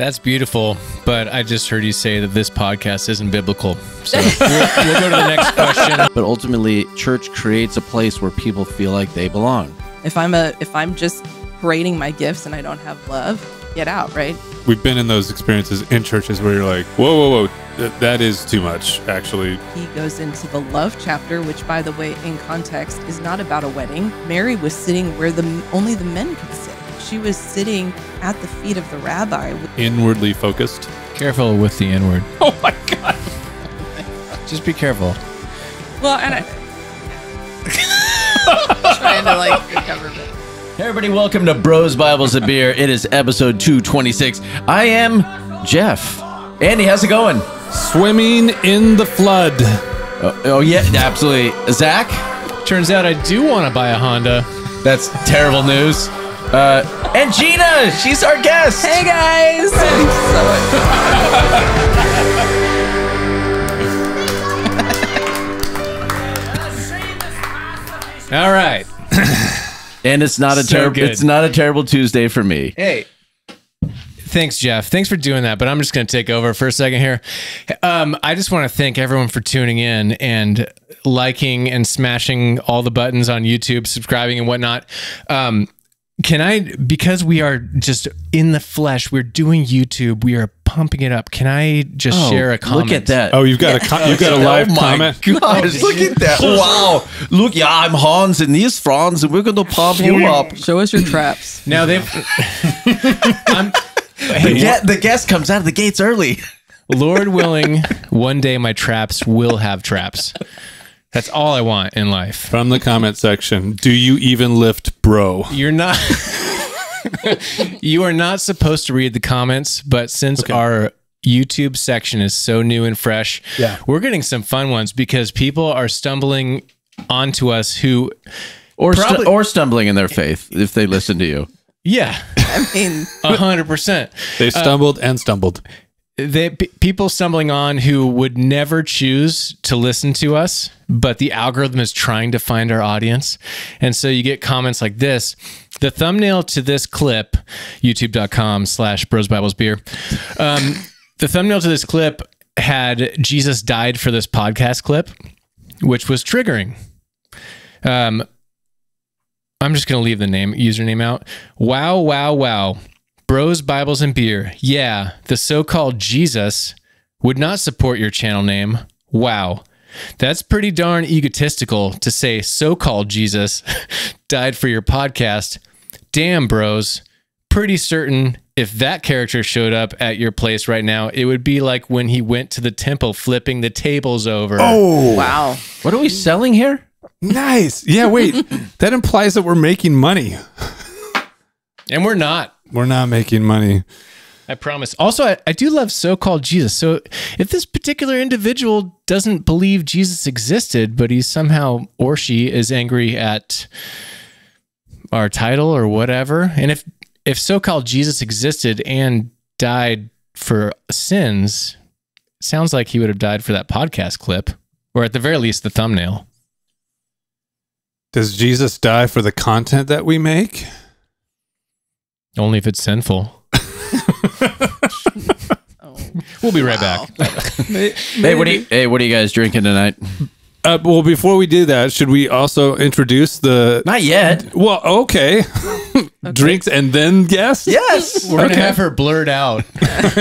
That's beautiful, but I just heard you say that this podcast isn't biblical. So we'll, we'll go to the next question. But ultimately, church creates a place where people feel like they belong. If I'm a if I'm just parading my gifts and I don't have love, get out, right? We've been in those experiences in churches where you're like, whoa, whoa, whoa, th- that is too much, actually. He goes into the love chapter, which by the way, in context is not about a wedding. Mary was sitting where the only the men could sit. She was sitting at the feet of the rabbi. Inwardly focused. Careful with the N word. Oh my God. Just be careful. Well, and I trying to like recover it. Hey everybody, welcome to Bros Bibles and Beer. It is episode 226. I am Jeff. Andy, how's it going? Swimming in the flood. Oh, oh, yeah, absolutely. Zack, Turns out I do want to buy a Honda. that's terrible news. Uh, and Gina, she's our guest. Hey guys! All right. And it's not a So terrible. It's not a terrible Tuesday for me. Hey. Thanks, Jeff. Thanks for doing that. But I'm just going to take over for a second here. Um, I just want to thank everyone for tuning in and liking and smashing all the buttons on YouTube, subscribing and whatnot. Um, can I, because we are just in the flesh, we're doing YouTube, we are pumping it up. Can I just oh, share a comment? Look at that. Oh, you've got a you've got a oh live comment. oh my comment. gosh, look at that. Wow. Look, yeah, I'm Hans and he's Franz and we're going to pump you up. Show us your traps. Now they've. I'm, The, ge- the guest comes out of the gates early. Lord willing, one day my traps will have traps. That's all I want in life. From the comment section, do you even lift, bro? You're not. you are not supposed to read the comments, but since our YouTube section is so new and fresh, Yeah. we're getting some fun ones because people are stumbling onto us who, Or, stu- or stumbling in their faith if they listen to you. yeah, I mean, a hundred percent. They uh, stumbled and stumbled. they p- people stumbling on who would never choose to listen to us but the algorithm is trying to find our audience and so you get comments like this the thumbnail to this clip youtube.com slash bros bibles beer um, the thumbnail to this clip had jesus died for this podcast clip which was triggering um, i'm just going to leave the name username out wow wow wow Bros, Bibles, and Beer. Yeah, the so called Jesus would not support your channel name. Wow. That's pretty darn egotistical to say so called Jesus died for your podcast. Damn, bros. Pretty certain if that character showed up at your place right now, it would be like when he went to the temple flipping the tables over. Oh, wow. What are we selling here? nice. Yeah, wait. that implies that we're making money. And we're not. We're not making money. I promise. Also, I, I do love so called Jesus. So if this particular individual doesn't believe Jesus existed, but he's somehow or she is angry at our title or whatever, and if if so called Jesus existed and died for sins, sounds like he would have died for that podcast clip, or at the very least the thumbnail. Does Jesus die for the content that we make? Only if it's sinful. Oh. We'll be right back. Hey, what are you? Hey, what are you guys drinking tonight? Uh, well, before we do that, should we also introduce the? Not yet. Well, okay. Drinks and then guests. Yes. We're Okay. gonna have her blurred out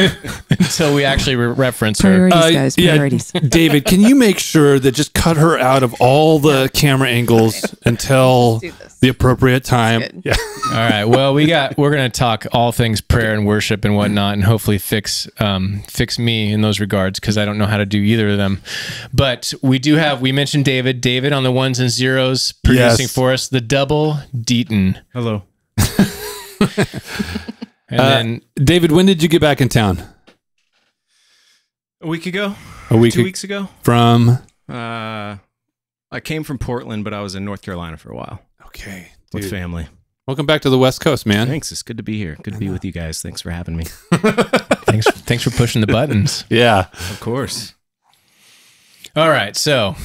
until we actually re- reference her. Priorities, Uh, guys. yeah, Priorities. David, can you make sure that just cut her out of all the camera angles until do this. the appropriate time? Yeah. All right. Well, we got we're gonna talk all things prayer and worship and whatnot, and hopefully fix um, fix me in those regards because I don't know how to do either of them. But we do have we mentioned David, David on the ones and zeros producing Yes. for us the double Deaton, Hello. and Uh, then David, when did you get back in town? A week ago? A week Two ag- weeks ago? from. Uh, I came from Portland, but I was in North Carolina for a while Okay. with dude. family. Welcome back to the West Coast, man. Thanks. It's good to be here. Good to be with you guys. Thanks for having me. thanks thanks for pushing the buttons. Yeah. Of course. All right. So,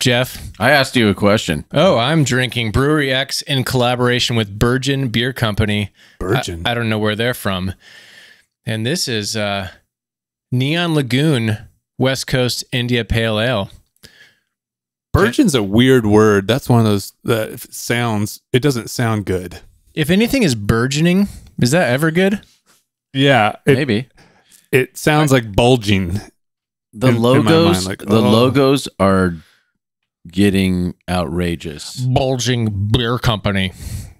Jeff. I asked you a question. Oh, I'm drinking Brewery X in collaboration with Burgeon Beer Company. Burgeon. I, I don't know where they're from. And this is uh, Neon Lagoon West Coast India Pale Ale. Burgeon's a weird word. That's one of those that sounds. It doesn't sound good. If anything is burgeoning, is that ever good? Yeah, it, Maybe it sounds like bulging. The in- in my logos. mind, like, the oh. logos are getting outrageous. Bulging Beer Company.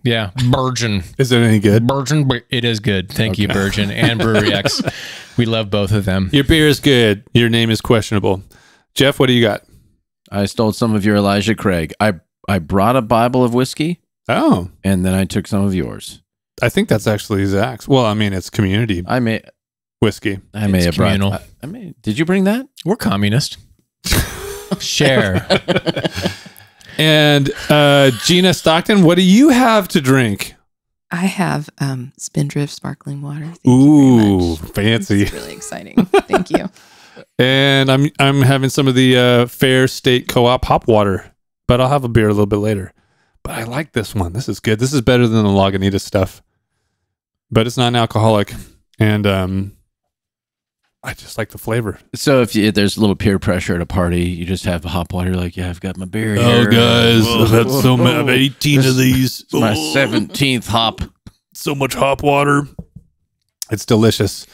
Yeah, Burgeon. Is it any good? Burgeon, Bre- it is good. Thank you, Okay. Burgeon and Brewery X. We love both of them. Your beer is good. Your name is questionable. Jeff, what do you got? I stole some of your Elijah Craig. I I brought a Bible of whiskey, Oh, and then I took some of yours. I think that's actually Zack's. Well, I mean, it's community I may whiskey. I may It's have communal. brought. I, I may. Did you bring that? We're communist. Share. And uh, Gina Stockton, what do you have to drink? I have um, Spindrift sparkling water. Thank you Ooh, very much. fancy. It's really exciting. Thank you. And I'm I'm having some of the uh, Fair State Co-op hop water, but I'll have a beer a little bit later. But I like this one. This is good. This is better than the Lagunitas stuff. But it's non-alcoholic, and um, I just like the flavor. So if, you, if there's a little peer pressure at a party, you just have hop water. Like, yeah, I've got my beer Oh, here. I've had so many, I've 18 of these. It's my Oh, seventeenth hop. so much hop water. It's delicious.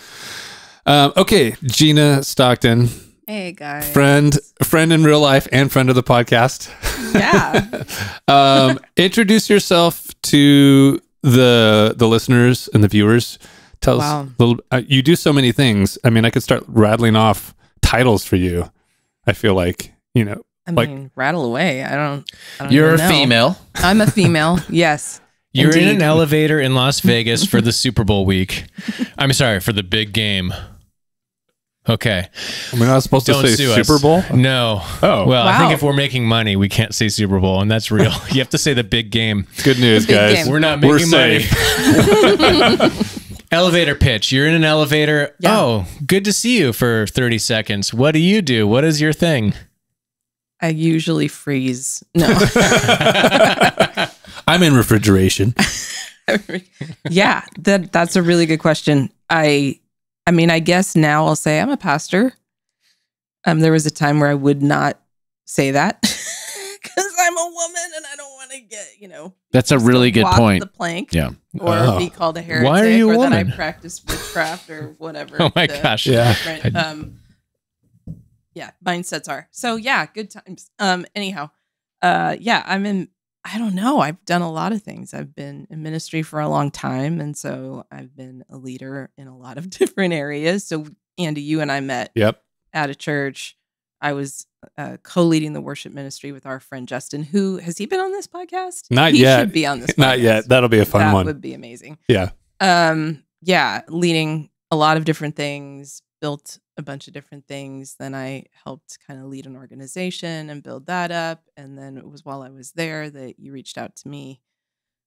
Um, okay, Gina Stockton, Hey guys. friend, friend in real life, and friend of the podcast. Yeah. um, introduce yourself to the the listeners and the viewers. Tell Wow. us a little. Uh, you do so many things. I mean, I could start rattling off titles for you. I feel like you know. I Like- mean, rattle away. I don't. I don't You're a even know. female. I'm a female. Yes. You're in an elevator in Las Vegas for the Super Bowl week. I'm sorry, for the big game. Okay. We're not supposed Don't to say sue us. Super Bowl. No. Oh. Well, I think if we're making money, we can't say Super Bowl, and that's real. you have to say the big game. Good news, big guys. game. We're not We're making money. Elevator pitch. You're in an elevator. Yeah. Oh, good to see you for 30 seconds. What do you do? What is your thing? I usually freeze. No. I'm in refrigeration. yeah, that that's a really good question. I I mean, I guess now I'll say I'm a pastor. Um, there was a time where I would not say that because I'm a woman and you know. That's a really good walk point. The plank, Yeah. or Oh. be called a heretic, Why are you a or that? I practice witchcraft or whatever. Oh my gosh. Yeah. um, yeah, mindsets are. So yeah, good times. Um, anyhow, uh, yeah, I'm in. I don't know. I've done a lot of things. I've been in ministry for a long time, and so I've been a leader in a lot of different areas. So Andy, you and I met Yep. at a church. I was uh, co-leading the worship ministry with our friend Justin. Who has he been on this podcast? Not he yet. Should be on this. Not yet. That'll be a fun that one. would be amazing. Yeah. Um, yeah, leading a lot of different things, built a bunch of different things. Then I helped kind of lead an organization and build that up. And then it was while I was there that you reached out to me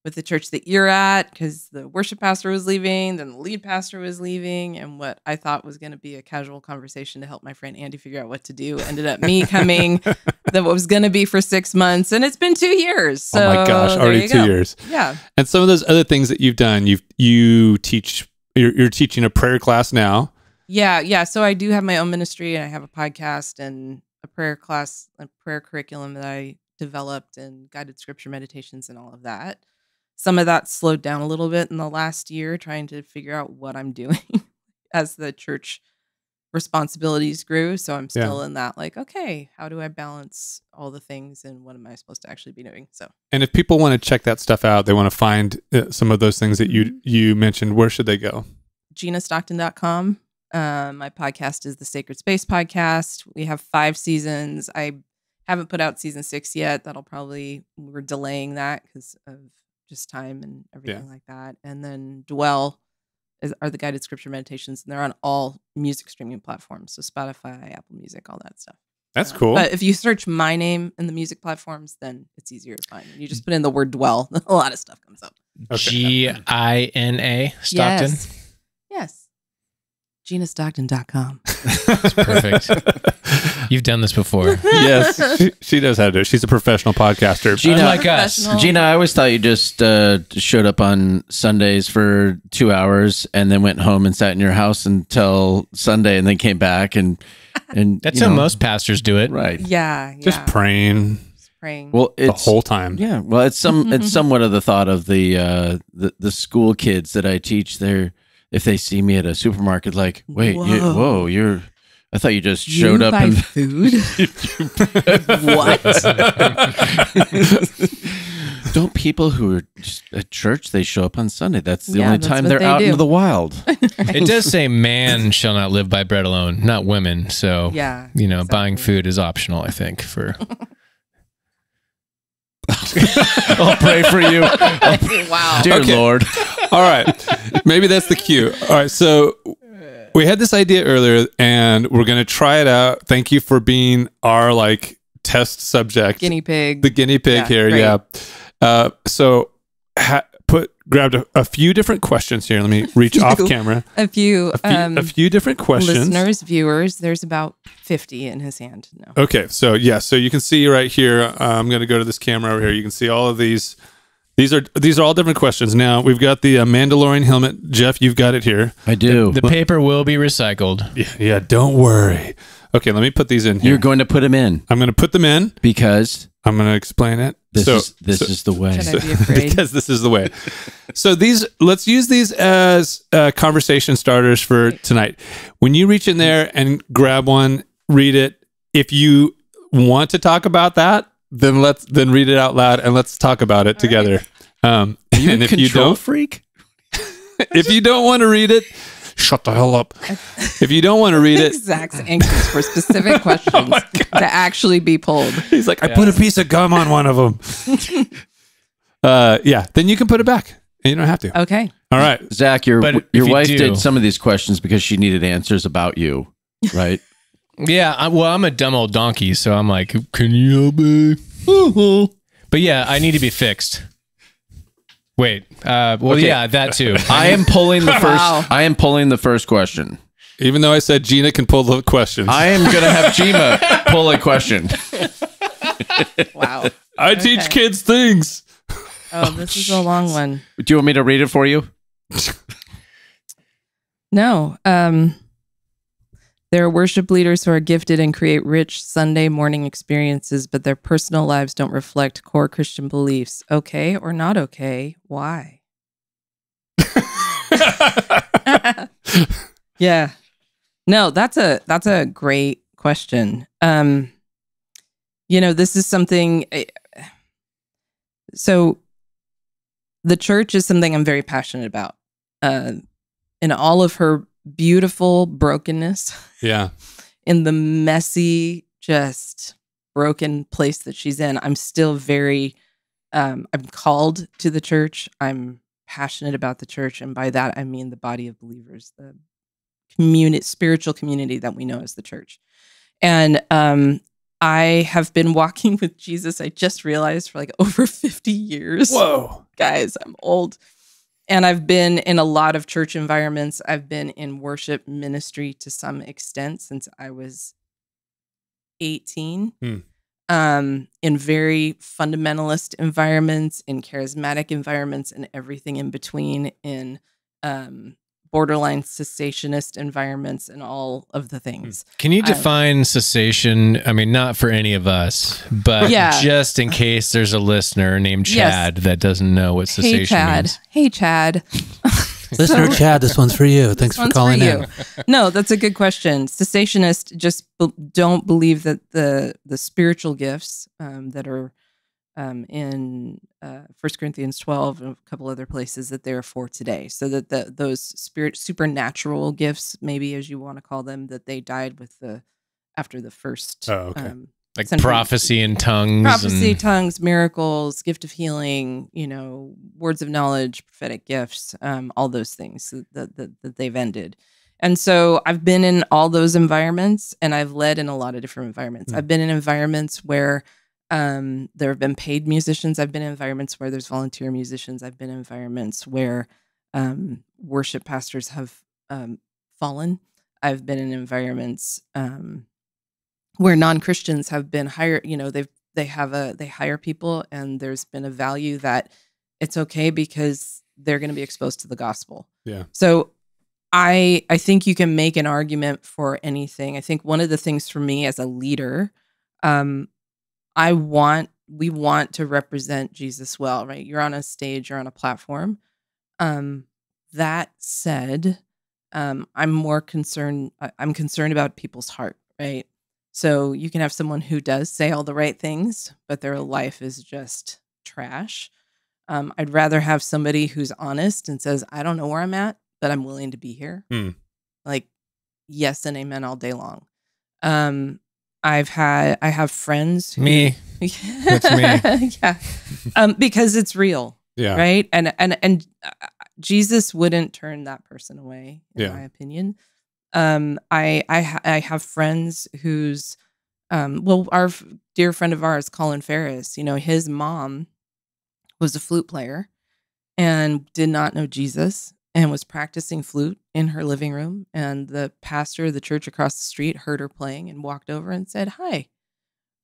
with the church that you're at because the worship pastor was leaving, then the lead pastor was leaving, and what I thought was going to be a casual conversation to help my friend Andy figure out what to do ended up me coming. that was going to be for six months, and it's been two years. So oh my gosh, already two go. years. Yeah. And some of those other things that you've done, you've you teach. You're, you're teaching a prayer class now. Yeah, yeah. So I do have my own ministry and I have a podcast and a prayer class, a prayer curriculum that I developed and guided scripture meditations and all of that. Some of that slowed down a little bit in the last year, trying to figure out what I'm doing as the church responsibilities grew. So I'm Yeah. still in that, like, okay, how do I balance all the things and what am I supposed to actually be doing? So And if people want to check that stuff out, they want to find uh, some of those things that you you mentioned. Where should they go? ginastockton.com. Um, my podcast is the Sacred Space Podcast. We have five seasons. I haven't put out season six yet. That'll probably, we're delaying that because of just time and everything like that. And then Dwell is, are the guided scripture meditations, and they're on all music streaming platforms. So Spotify, Apple Music, all that stuff. That's Uh, cool. But if you search my name in the music platforms, then it's easier to find. You just put in the word dwell, a lot of stuff comes up. G I N A Stockton. Yes. Yes. GinaStockton.com. Perfect. You've done this before. yes, she, she knows how to do it. She's a professional podcaster. Gina, Unlike us. Gina, I always thought you just uh, showed up on Sundays for two hours and then went home and sat in your house until Sunday and then came back and and That's you how know, most pastors do it. right. Yeah, yeah. Just praying praying. Well, the it's whole time. yeah. Well, it's some it's somewhat of the thought of the uh, the the school kids that I teach. They're if they see me at a supermarket, like, wait, you, Whoa. whoa, you're. I thought you just showed You up buy and food. what? Don't people who are just at church they show up on Sunday? That's the Yeah, only that's time they're they out do. into the wild. It does say man shall not live by bread alone, not women. So, Yeah. you know, buying food is optional, I think, for I'll pray for you, wow. dear Okay. Lord. All right. Maybe that's the cue. All right. So we had this idea earlier and we're going to try it out. Thank you for being our like test subject, Guinea pig. the guinea pig Yeah, here. great. Yeah. Uh, so ha- put, grabbed a, a few different questions here. Let me reach off camera. a few, A few, um, a few different questions. listeners, viewers. There's about 50 in his hand. No. Okay, so yeah, so you can see right here. Uh, I'm going to go to this camera over here. You can see all of these. These are these are all different questions. Now we've got the uh, Mandalorian helmet. Jeff, you've got it here. I do. the paper will be recycled. Yeah, yeah. Don't worry. Okay, let me put these in here. You're going to put them in I'm going to put them in. because I'm going to explain it. this so, is this so- is the way. Should I be afraid? because this is the way. so these, let's use these as uh, conversation starters for tonight. When you reach in there and grab one, read it. If you want to talk about that, then let's then read it out loud and let's talk about it together. Um, You and a if you control don't, freak. if you don't want to read it, shut the hell up. If you don't want to read it, Zack's anxious for specific questions to actually be pulled. he's like, I put a piece of gum on one of them. uh, yeah, then you can put it back, you don't have to. Okay. All right. Zach, your But if your you wife do- did some of these questions because she needed answers about you, right? Yeah, I, well, I'm a dumb old donkey, so I'm like, can you help me? but yeah, I need to be fixed. Wait, uh, well, Okay. yeah, that too. I am pulling the first. Wow. I am pulling the first question. Even though I said Gina can pull the questions, I am gonna have Gina pull a question. Wow. I teach kids things. Oh, this is a long one. Do you want me to read it for you? No. Um, there are worship leaders who are gifted and create rich Sunday morning experiences, but their personal lives don't reflect core Christian beliefs. Okay or not okay? Why? yeah. No, that's a that's a great question. Um, you know, this is something. eh, So, the church is something I'm very passionate about. Uh, in all of her beautiful brokenness, Yeah. in the messy, just broken place that she's in, I'm still very, um, I'm called to the church. I'm passionate about the church. And by that, I mean the body of believers, the community, spiritual community that we know as the church. And um, I have been walking with Jesus, I just realized, for like over 50 years Whoa. guys, I'm old. And I've been in a lot of church environments. I've been in worship ministry to some extent since I was 18. Hmm. Um, in very fundamentalist environments, in charismatic environments, and everything in between, in um, borderline cessationist environments, and all of the things. Can you I- define cessation? I mean, not for any of us, but Yeah. just in case there's a listener named Yes. Chad that doesn't know what cessation Hey, Chad. means. Hey, Chad. Listener So- Chad, this one's for you. Thanks for calling for in. you. no, that's a good question. Cessationists just be- don't believe that the the spiritual gifts um, that are um, in uh, 1 Corinthians 12 and a couple other places that they're for today. So that the, those spirit supernatural gifts, maybe as you want to call them, that they died with the after the first Oh, okay. um, Like prophecy and tongues. prophecy, and, tongues, miracles, gift of healing, you know, words of knowledge, prophetic gifts, um, all those things that, that, that they've ended. And so I've been in all those environments and I've led in a lot of different environments. Mm. I've been in environments where um, there have been paid musicians. I've been in environments where there's volunteer musicians. I've been in environments where um, worship pastors have um, fallen. I've been in environments um, where non-Christians have been hired, you know, they've they have a they hire people and there's been a value that it's okay because they're going to be exposed to the gospel. Yeah. So I I think you can make an argument for anything. I think one of the things for me as a leader, um, I want we want to represent Jesus well, right? You're on a stage, you're on a platform. Um, that said, um, I'm more concerned. I'm concerned about people's heart, right? So you can have someone who does say all the right things, but their life is just trash. Um, I'd rather have somebody who's honest and says, "I don't know where I'm at, but I'm willing to be here." Hmm. Like, yes and amen all day long. Um, I've had I have friends who, Me. That's me. yeah, um, because it's real Yeah. right and and and uh, jesus wouldn't turn that person away in Yeah. my opinion um i i i have friends whose um well our dear friend of ours colin ferris you know his mom was a flute player and did not know jesus and was practicing flute in her living room and the pastor of the church across the street heard her playing and walked over and said hi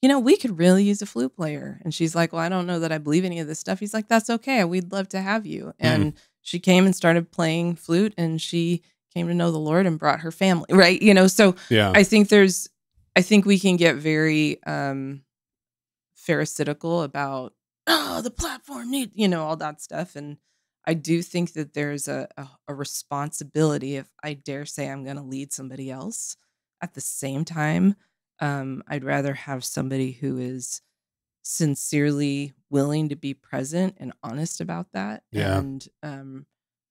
you know, we could really use a flute player. And she's like, Well, I don't know that I believe any of this stuff. He's like, That's okay. We'd love to have you. And she came and started playing flute and she came to know the Lord and brought her family. Right. You know, so Yeah. I think there's, I think we can get very um pharisaical about, oh, the platform need, you know, all that stuff. And I do think that there's a, a, a responsibility if I dare say I'm going to lead somebody else at the same time um, I'd rather have somebody who is sincerely willing to be present and honest about that. Yeah. And um,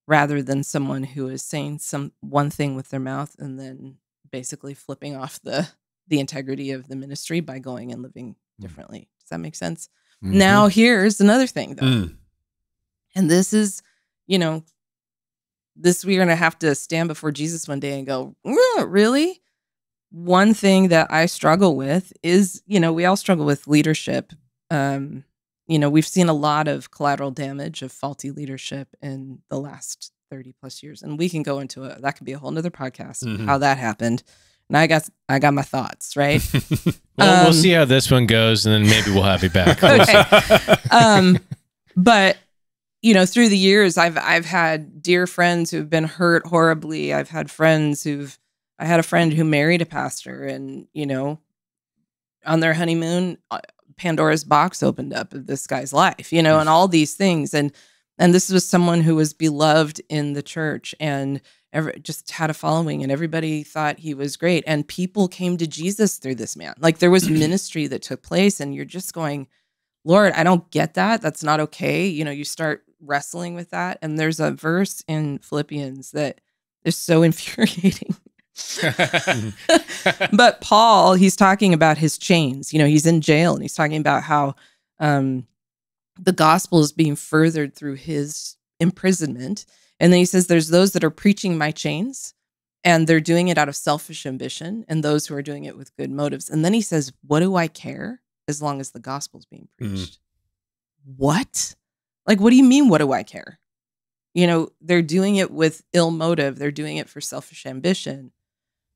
rather than someone who is saying some one thing with their mouth and then basically flipping off the the integrity of the ministry by going and living differently. Does that make sense? Mm-hmm. Now here's another thing though. Mm. And this is, you know, this we're going to have to stand before Jesus one day and go, "Mm, really? One thing that I struggle with is, you know, we all struggle with leadership. Um, you know, we've seen a lot of collateral damage of faulty leadership in the last 30 plus years. And we can go into it. That could be a whole nother podcast, Mhm. how that happened. And I got I got my thoughts, right? Well, we'll Um, see how this one goes, and then maybe we'll have you back. Okay. um, but you know, through the years, I've I've had dear friends who've been hurt horribly. I've had friends who've. I had a friend who married a pastor, and you know, on their honeymoon, uh, Pandora's box opened up of this guy's life. You know, and all these things, and and this was someone who was beloved in the church and every, just had a following, and everybody thought he was great, and people came to Jesus through this man. Like there was ministry that took place, and you're just going. Lord, I don't get that. That's not okay. You know, you start wrestling with that. And there's a verse in Philippians that is so infuriating. but Paul, he's talking about his chains. You know, he's in jail and he's talking about how um, the gospel is being furthered through his imprisonment. And then he says, There's those that are preaching my chains and they're doing it out of selfish ambition, and those who are doing it with good motives. And then he says, What do I care as long as the gospel's being Mhm. preached? What? Like, what do you mean, what do I care? You know, they're doing it with ill motive, they're doing it for selfish ambition.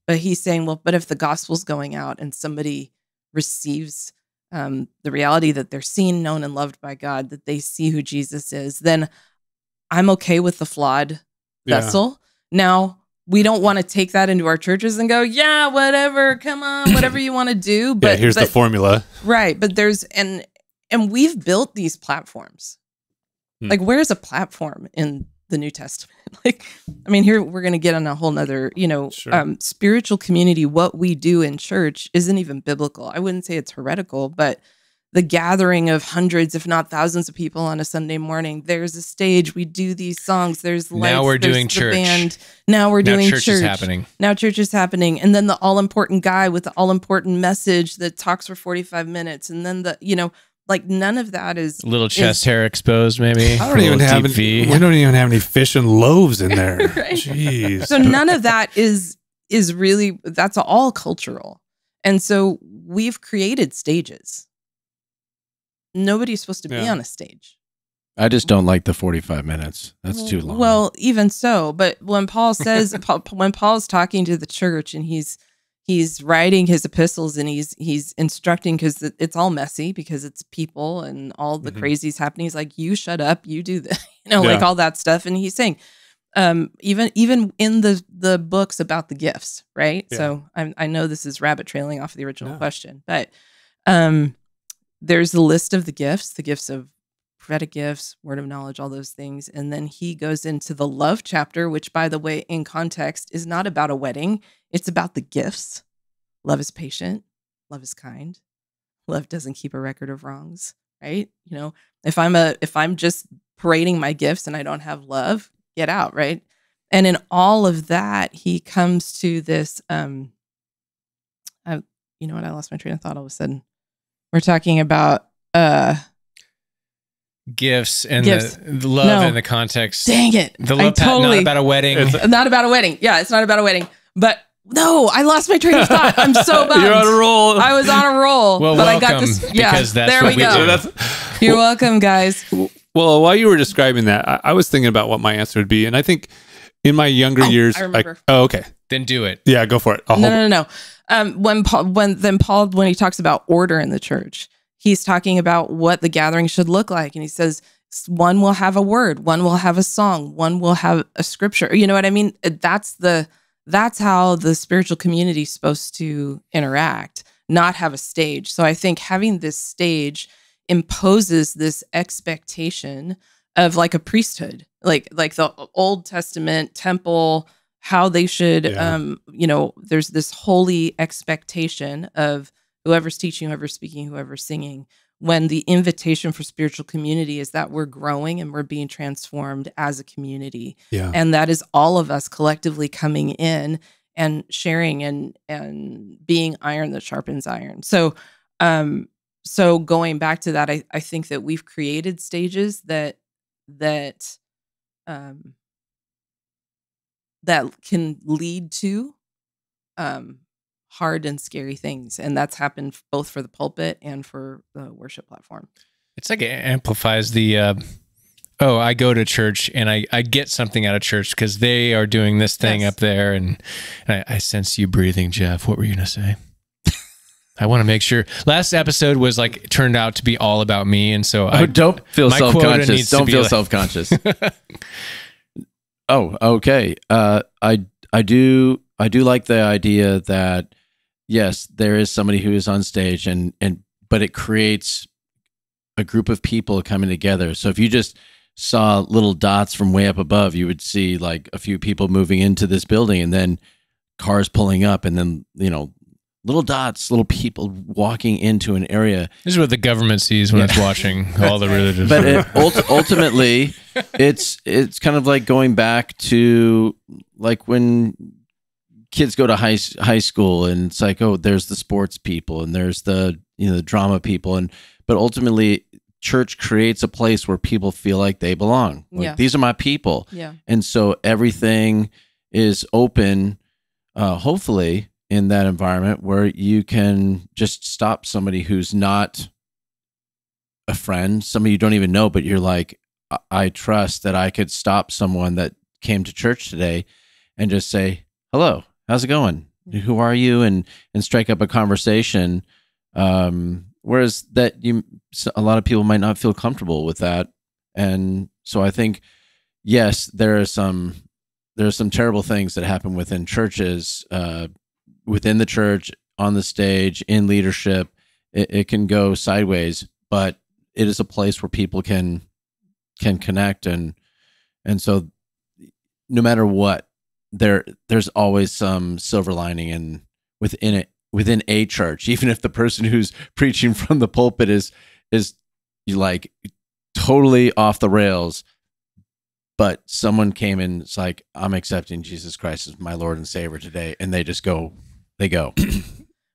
But he's saying, well, but if the gospel's going out and somebody receives um, the reality that they're seen, known, and loved by God, that they see who Jesus is, then I'm okay with the flawed Yeah. vessel. Now, we don't want to take that into our churches and go, yeah, whatever, come on, whatever you want to do. But yeah, here's but, the formula. Right, but there's and and we've built these platforms. Hmm. Like, where's a platform in the New Testament? Like, I mean, here we're going to get on a whole nother, you know, Sure. um, spiritual community. What we do in church isn't even biblical. I wouldn't say it's heretical, but the gathering of hundreds, if not thousands, of people on a Sunday morning. There's a stage. We do these songs. There's lights, Now we're doing church. Band. Now we're now doing church, is happening. now church is happening and then the all important guy with the all important message that talks for 45 minutes and then the you know like none of that is Little chest hair exposed, maybe. I don't even have deep any, we don't even have any fish and loaves in there. Right. Jeez. so none of that is is really that's all cultural and so we've created stages nobody's supposed to be on a stage I just don't like the 45 minutes. That's too long. Well, even so, but when Paul says when Paul's talking to the church and he's he's writing his epistles and he's he's instructing because it's all messy because it's people and all the Mhm. crazy's happening. He's like, "You shut up, you do this," you know, like all that stuff. And he's saying, um, even even in the the books about the gifts, right? Yeah. So I I know this is rabbit trailing off the original No. question, but um, there's the list of the gifts, the gifts of prophetic gifts, word of knowledge, all those things. And then he goes into the love chapter, which, by the way, in context, is not about a wedding, it's about the gifts. Love is patient, love is kind, love doesn't keep a record of wrongs, right? You know, if I'm a if I'm just parading my gifts and I don't have love, get out, right? And in all of that, he comes to this um I you know what, I lost my train of thought all of a sudden. We're talking about uh Gifts and Gifts. The, the love No. in the context. dang it. The love pat, totally not about a wedding. It's- not about a wedding. Yeah, it's not about a wedding. But no, I lost my train of thought. I'm so bummed. You're on a roll. I was on a roll, Well, but I got this. Yeah, because that's there what we we go. do. That's- You're welcome, guys. well, while you were describing that, I, I was thinking about what my answer would be, and I think in my younger Oh, years, I remember. oh, okay, then do it. yeah, go for it. I'll no, hold- no, no, no. Um, when Paul, when then Paul, when he talks about order in the church, he's talking about what the gathering should look like, and he says one will have a word, one will have a song, one will have a scripture. You know what I mean? Uh, That's the that's how the spiritual community is supposed to interact, not have a stage. So I think having this stage imposes this expectation of like a priesthood, like like the Old Testament temple, how they should, Yeah. um, you know, there's this holy expectation of whoever's teaching, whoever's speaking, whoever's singing. When the invitation for spiritual community is that we're growing and we're being transformed as a community, yeah, and that is all of us collectively coming in and sharing and and being iron that sharpens iron so um so going back to that i i think that we've created stages that that um that can lead to um hard and scary things and that's happened both for the pulpit and for the worship platform It's like it amplifies the. Uh, oh, I go to church and I, I get something out of church because they are doing this thing Yes. up there, and, and I, I sense you breathing, Jeff. What were you gonna say? I want to make sure. Last episode was like turned out to be all about me, and so Oh, I don't feel self conscious. Don't feel like- self conscious. oh, okay. Uh, I I do I do like the idea that yes, there is somebody who is on stage, and and but it creates a group of people coming together. So if you just saw little dots from way up above, you would see like a few people moving into this building, and then cars pulling up, and then you know. Little dots, little people walking into an area, This is what the government sees when it's watching all the religious. but it, ult- ultimately it's it's kind of like going back to like when kids go to high high school and it's like oh there's the sports people and there's the you know the drama people and but ultimately church creates a place where people feel like they belong. Like Yeah. these are my people. Yeah. And so everything is open uh, hopefully in that environment where you can just stop somebody who's not a friend somebody you don't even know but you're like I, I trust that i could stop someone that came to church today and just say hello how's it going? Who are you? And and strike up a conversation. Um whereas that you a lot of people might not feel comfortable with that. And so i think yes there are some there are some terrible things that happen within churches uh within the church on the stage in leadership. It, it can go sideways but it is a place where people can can connect. And and so no matter what there there's always some silver lining in within it within a church even if the person who's preaching from the pulpit is is like totally off the rails but someone came and it's like i'm accepting jesus christ as my lord and savior today and they just go they go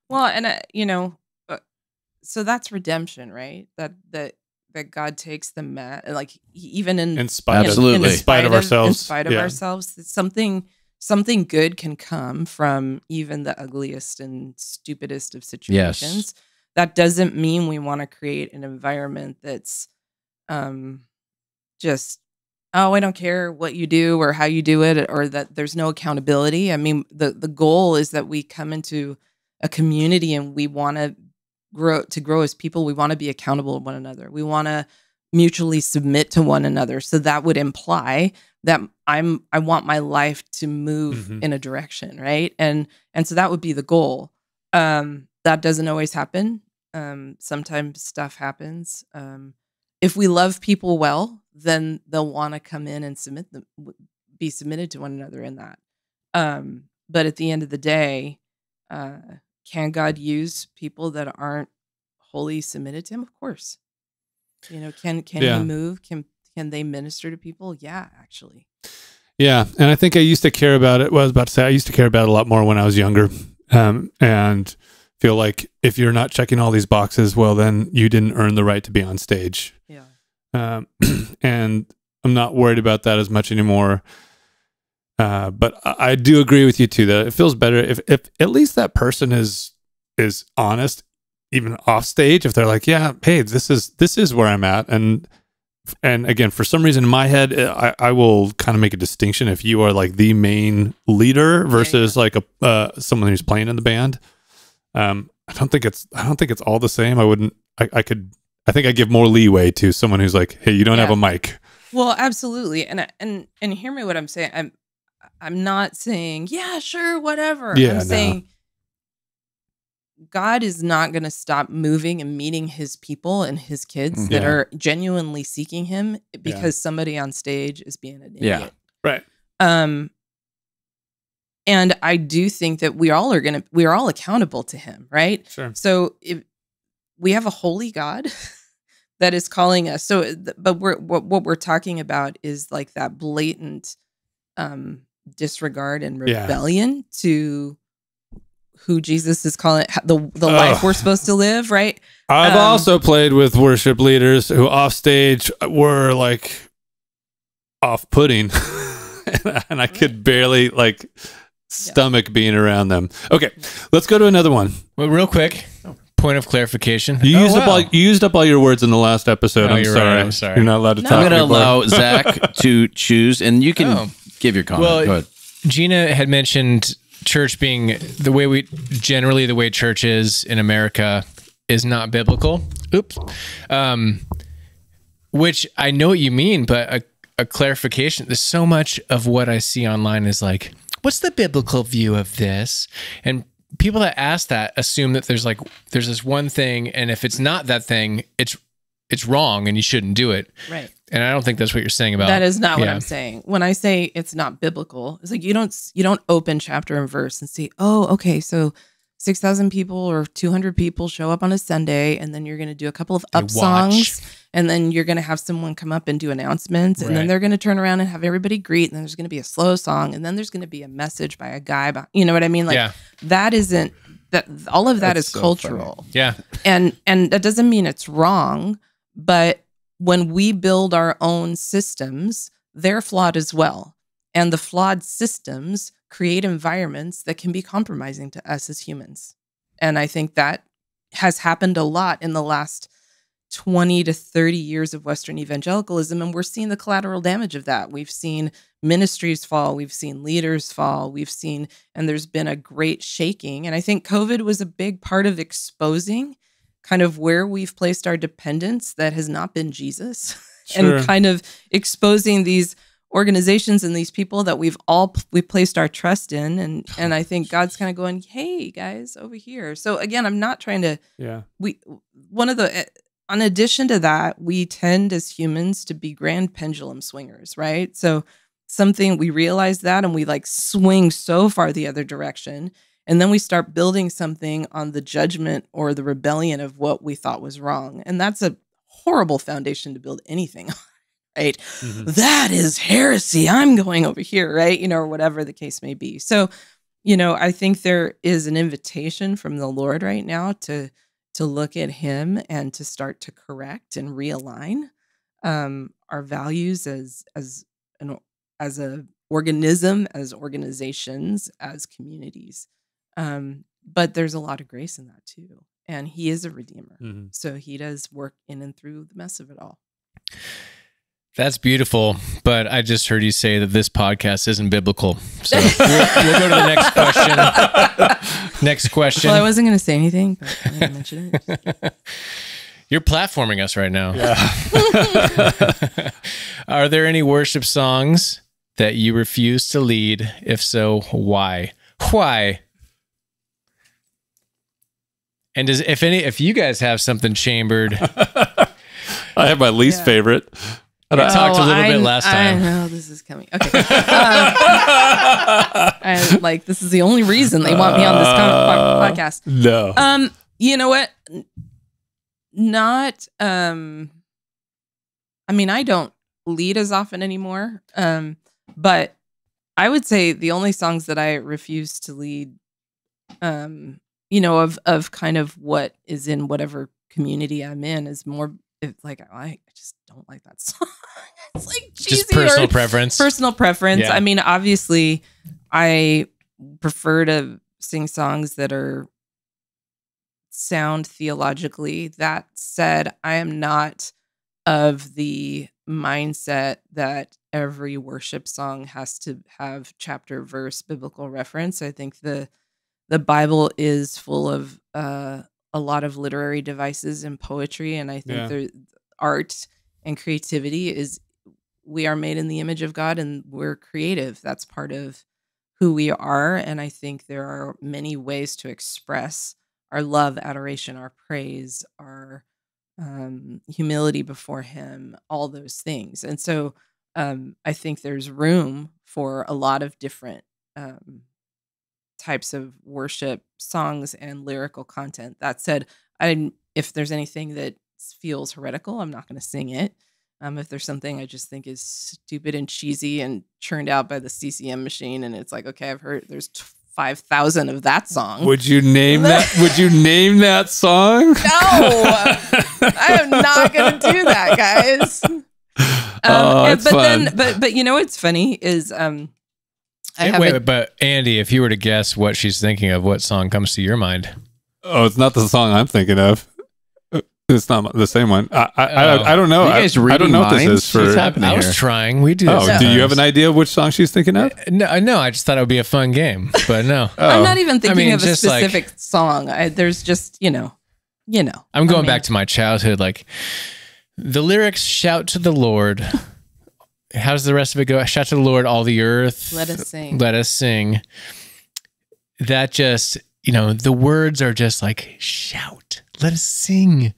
Well, and uh, you know, uh, so that's redemption, right? That that that God takes the mat, like even in in spite of Absolutely. in spite of in ourselves, spite of yeah. ourselves, that something something good can come from even the ugliest and stupidest of situations. That doesn't mean we want to create an environment that's um just oh, I don't care what you do or how you do it, or that there's no accountability. I mean, the the goal is that we come into a community and we want to grow to grow as people. We want to be accountable to one another. We want to mutually submit to one another. So that would imply that I'm I want my life to move Mhm. in a direction, right? And and so that would be the goal. Um, that doesn't always happen. Um, sometimes stuff happens. Um, if we love people well, then they'll want to come in and submit them, be submitted to one another in that. Um, but at the end of the day, uh, can God use people that aren't wholly submitted to Him? Of course. You know, can can Yeah. He move? Can can they minister to people? Yeah, actually. Yeah, and I think I used to care about it. What I was about to say, I used to care about it a lot more when I was younger, um, and feel like if you're not checking all these boxes, well, then you didn't earn the right to be on stage. Yeah. Um, and I'm not worried about that as much anymore. Uh, but I, I do agree with you too that it feels better if, if at least that person is is honest, even off stage. If they're like, "Yeah, hey, this is this is where I'm at," and and again, for some reason in my head, I, I will kind of make a distinction if you are like the main leader versus like a uh, someone who's playing in the band. Um, I don't think it's I don't think it's all the same. I wouldn't. I, I could. I think I give more leeway to someone who's like, "Hey, you don't have a mic." Well, absolutely. And and and hear me what I'm saying. I'm I'm not saying, yeah, sure, whatever. Yeah, I'm no. saying God is not going to stop moving and meeting his people and his kids that are genuinely seeking him because somebody on stage is being an Yeah. idiot. Right. Um and I do think that we all are going to we are all accountable to him, right? Sure. So if we have a holy God that is calling us. So, but we're what, what we're talking about is like that blatant um, disregard and Yeah. rebellion to who Jesus is calling the the life we're supposed to live, right? I've Um, also played with worship leaders who off stage were like off putting, and I could barely like stomach being around them. Okay, let's go to another one. Well, real quick, point of clarification. You Oh, used up wow. all you used up all your words in the last episode. Oh, I'm sorry. right, I'm sorry. You're not allowed to No. talk. I'm going to allow Zack to choose, and you can Oh. give your comment. Well, Go ahead. Gina had mentioned church being the way we generally the way church is in America is not biblical. Oops. Um, which I know what you mean, but a, a clarification. There's so much of what I see online is like, what's the biblical view of this? And people that ask that assume that there's like there's this one thing, and if it's not that thing, it's it's wrong and you shouldn't do it. Right. And I don't think that's what you're saying about That is not what. I'm saying. When I say it's not biblical, it's like you don't you don't open chapter and verse and see, oh, okay, so six thousand people or two hundred people show up on a Sunday, and then you're going to do a couple of They up watch. songs, and then you're going to have someone come up and do announcements, and then they're going to turn around and have everybody greet, and then there's going to be a slow song, and then there's going to be a message by a guy. About, you know what I mean? Like yeah, that isn't that. All of that That's is so cultural yeah. and and that doesn't mean it's wrong but when we build our own systems they're flawed as well. And the flawed systems create environments that can be compromising to us as humans. And i think that has happened a lot in the last 20 to 30 years of western evangelicalism and we're seeing the collateral damage of that. We've seen ministries fall we've seen leaders fall we've seen and there's been a great shaking. And i think covid was a big part of exposing kind of where we've placed our dependence that has not been Jesus. Sure. and kind of exposing these organizations and these people that we've all we placed our trust in. And and I think oh, God's kind of going hey guys over here. So again I'm not trying to Yeah. we one of the eh, in addition to that we tend as humans to be grand pendulum swingers right? So something we realize that and we like swing so far the other direction and then we start building something on the judgment or the rebellion of what we thought was wrong. And that's a horrible foundation to build anything on right? Mhm. that is heresy. I'm going over here right? You know or whatever the case may be. So you know i think there is an invitation from the lord right now to to look at him and to start to correct and realign um, our values as as an as a organism as organizations as communities um, but there's a lot of grace in that too and he is a redeemer Mhm. so he does work in and through the mess of it all That's beautiful, but I just heard you say that this podcast isn't biblical. So we'll, we'll go to the next question. next question. Well, I wasn't going to say anything, but I didn't mention it. You're platforming us right now. Yeah. Are there any worship songs that you refuse to lead? If so, why? Why? And does if any if you guys have something chambered, I have my least Yeah. favorite. we talked a little I, bit last time. I time. know this is coming. Okay. Um, I, like this is the only reason they want me on this con- Uh, podcast. No. Um, you know what? Not um I mean, I don't lead as often anymore. Um, but I would say the only songs that I refuse to lead um, you know, of of kind of what is in whatever community I'm in is more it's like I just don't like that song. it's like cheesy Just personal preference. personal preference. Yeah. I mean, obviously, I prefer to sing songs that are sound theologically. That said, I am not of the mindset that every worship song has to have chapter verse biblical reference. I think the the Bible is full of uh, a lot of literary devices and poetry, and I think Yeah. there art and creativity is we are made in the image of God and we're creative. That's part of who we are. And I think there are many ways to express our love, adoration, our praise, our um, humility before Him, all those things. And so um, I think there's room for a lot of different um, types of worship songs and lyrical content. That said, I if there's anything that feels heretical, I'm not going to sing it. Um, if there's something I just think is stupid and cheesy and churned out by the CCM machine, and it's like, okay, I've heard there's t- five thousand of that song. Would you name that? Would you name that song? no, I am not going to do that, guys. Um, oh, and- but fun. then, but but you know what's funny is um, I have wait, a, but Andy, if you were to guess what she's thinking of, what song comes to your mind? oh, it's not the song I'm thinking of. Uh, It's not the same one. I I, Oh. I, I don't know. You I- guys I, don't reading know what minds? this is for. What's happening? I was here. trying. We do. Oh, this do you have an idea of which song she's thinking of? No, no. I just thought it would be a fun game, but no. Oh. I'm not even thinking mean, of a just like- specific song. I, there's just you know, you know. I'm going I mean, back to my childhood. Like the lyrics shout to the Lord. How does the rest of it go? Shout to the Lord, all the earth. Let us sing. Let us sing. That just, you know, the words are just like shout. Let us sing.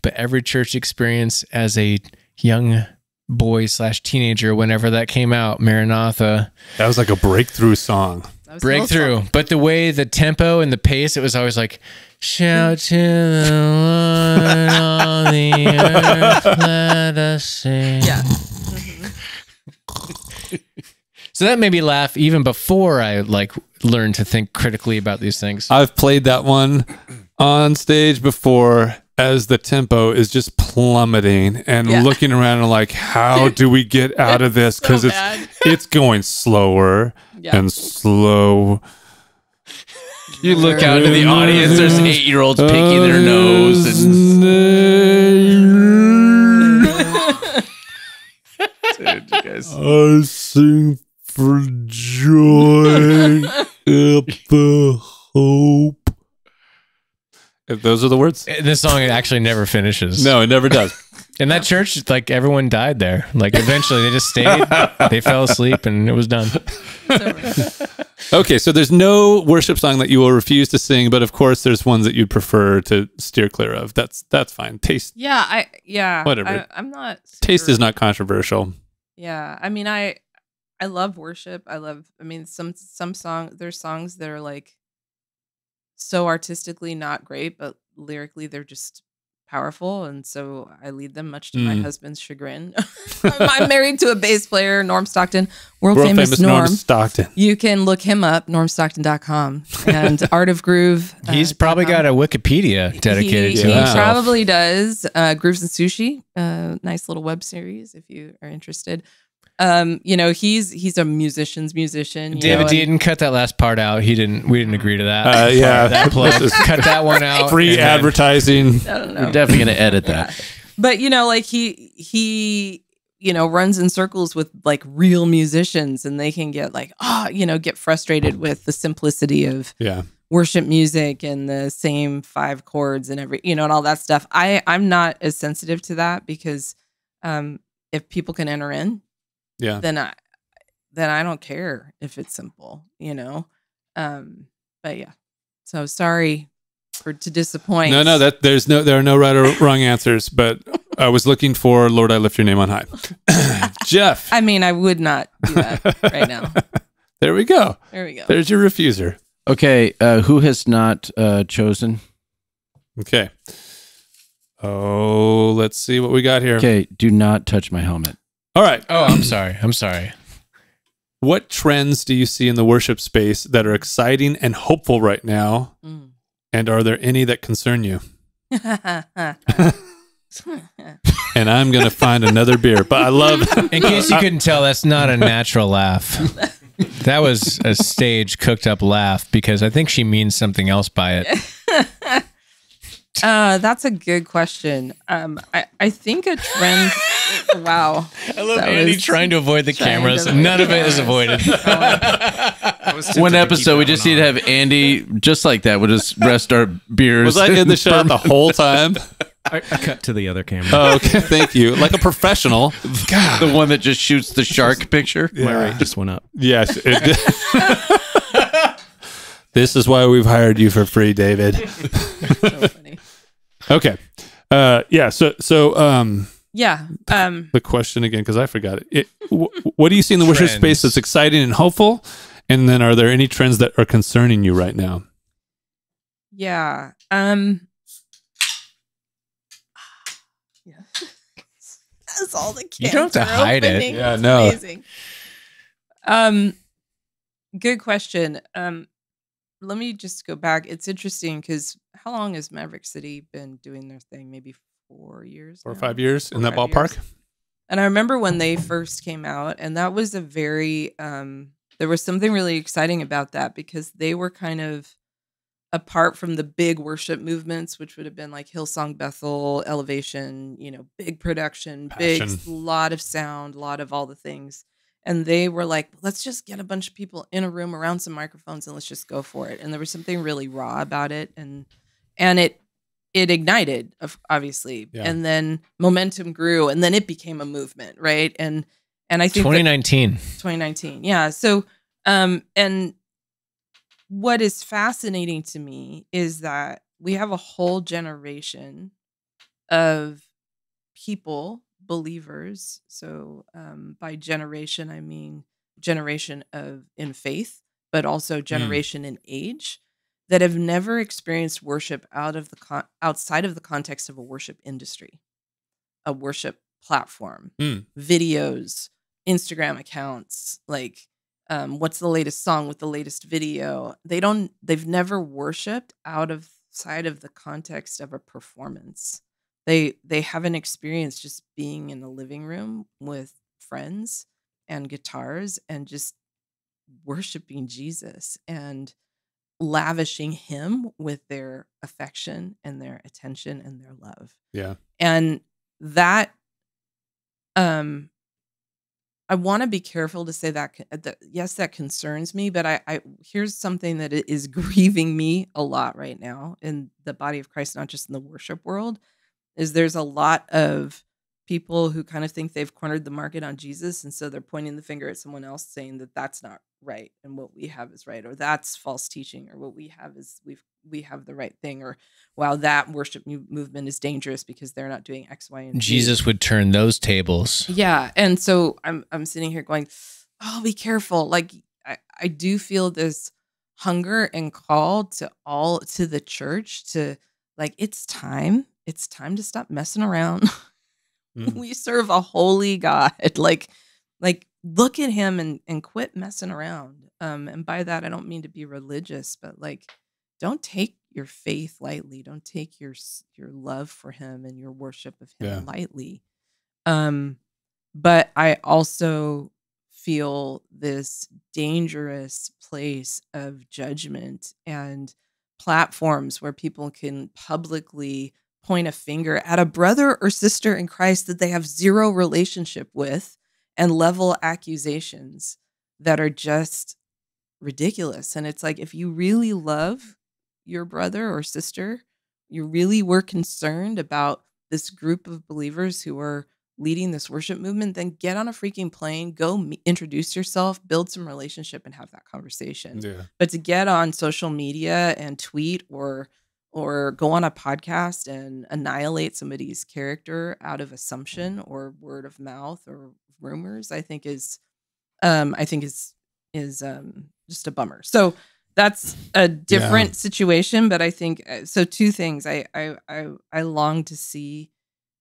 But every church experience as a young boy slash teenager, whenever that came out, Maranatha, That was like a breakthrough song. That was an old breakthrough. song. But the way the tempo and the pace, it was always like, shout to the Lord, all the earth, let us sing. Yeah. So that made me laugh even before I like learned to think critically about these things. I've played that one on stage before as the tempo is just plummeting and Yeah. looking around and like, how do we get out of this? So Because it's it's going slower Yeah. and slow. You look out into the audience. There's eight year olds picking their nose. And, Dude, you guys- I sing for joy at the hope. Those are the words? Eh, this song actually never finishes. No, it never does. In that church, like everyone died there. Like eventually they just stayed, they fell asleep, and it was done. Okay, so there's no worship song that you will refuse to sing, but of course there's ones that you'd prefer to steer clear of. That's that's fine. Taste Yeah, I yeah. Whatever. I, I'm not. taste is not controversial. Yeah, I mean, I I love worship. I love. I mean, some some song. There's songs that are like so artistically not great, but lyrically they're just powerful, and so I lead them, much to my Mm. husband's chagrin. I'm, I'm married to a bass player, Norm Stockton, world, World famous, famous Norm. Norm Stockton. You can look him up, normstockton.com, and Art of Groove. uh, He's probably got a Wikipedia dedicated he, to he himself. probably does. Uh, Grooves and Sushi, uh, nice little web series if you are interested. Um, you know, he's he's a musician's musician. you David know, D and- didn't cut that last part out. He didn't. We didn't agree to that. Uh, yeah, that plug. is cut that one out. free and then- advertising. I don't We're definitely going to edit that. But you know, like he he you know runs in circles with like real musicians and they can get like ah you know get frustrated with the simplicity of Yeah. worship music and the same five chords and every you know and all that stuff i i'm not as sensitive to that because um if people can enter in Yeah. then i then i don't care if it's simple you know um but yeah so sorry for to disappoint No, no, that there's no there are no right or wrong answers, but I was looking for Lord I lift your name on high. Jeff. i mean i would not do that right now There we go. there we go There's your refuser. Okay, uh, who has not uh, chosen? Okay. Oh, let's see what we got here. Okay, do not touch my helmet. All right. Oh, I'm sorry. I'm sorry. What trends do you see in the worship space that are exciting and hopeful right now? Mm. And are there any that concern you? And I'm going to find another beer. But I love In case you couldn't tell, that's not a natural laugh. That was a stage cooked up laugh because I think she means something else by it. Uh, that's a good question. Um, I, I think a trend. Wow. I love That Andy was trying to avoid the trying cameras. None of it is avoided. I was tempted One episode, we just one need to have Andy just like that. We'll just rest our beers. Was I in the shot the whole time? I, I cut to the other camera. Oh, okay. Thank you. Like a professional. the one that just shoots the shark picture. My rate just went up. Yes. It did. this is why we've hired you for free, David. So funny. Okay. Uh, yeah. So, so, um, Yeah. Um, the question again, because I forgot it. it wh- what do you see in the worship Trends. space that's exciting and hopeful? And then are there any trends that are concerning you right now? yeah. Um, yeah. That's all the You don't have to are hide it. opening. Yeah, It's no. Amazing. Um, good question. Um, let me just go back. It's interesting because how long has Maverick City been doing their thing? Maybe four years. Four or now? five years in that ballpark? years. And I remember when they first came out, and that was a very um there was something really exciting about that because they were kind of apart from the big worship movements, which would have been like Hillsong Bethel, Elevation, you know, big production, big Passion. lot of sound, a lot of all the things. And they were like, let's just get a bunch of people in a room around some microphones and let's just go for it. And there was something really raw about it. And and it it ignited obviously Yeah. and then momentum grew and then it became a movement right and and i think that- 2019. 2019 yeah so um and what is fascinating to me is that we have a whole generation of people believers so um by generation i mean generation of in faith but also generation in age that have never experienced worship out of the con- outside of the context of a worship industry a worship platform Mm. videos instagram accounts like um, what's the latest song with the latest video they don't they've never worshiped out of side of the context of a performance they they haven't experienced just being in a living room with friends and guitars and just worshiping jesus and lavishing him with their affection and their attention and their love Yeah. and that um i want to be careful to say that, that yes that concerns me but I, I here's something that is grieving me a lot right now in the body of christ not just in the worship world is there's a lot of people who kind of think they've cornered the market on jesus and so they're pointing the finger at someone else saying that that's not right and what we have is right or that's false teaching or what we have is we've we have the right thing or wow that worship movement is dangerous because they're not doing x y and Z. Jesus would turn those tables. yeah and so i'm i'm sitting here going oh be careful like i, I do feel this hunger and call to all to the church to like it's time it's time to stop messing around Mhm. we serve a holy god like like look at him and and quit messing around um and by that i don't mean to be religious but like don't take your faith lightly don't take your your love for him and your worship of him Yeah. lightly um but i also feel this dangerous place of judgment and platforms where people can publicly point a finger at a brother or sister in Christ that they have zero relationship with and level accusations that are just ridiculous. And it's like, if you really love your brother or sister, you really were concerned about this group of believers who are leading this worship movement, then get on a freaking plane, go introduce yourself, build some relationship, and have that conversation. Yeah. But to get on social media and tweet or or go on a podcast and annihilate somebody's character out of assumption or word of mouth or rumors, I think is um I think is is um just a bummer. So that's a different situation, but I think uh, so two things. I I I, I long to see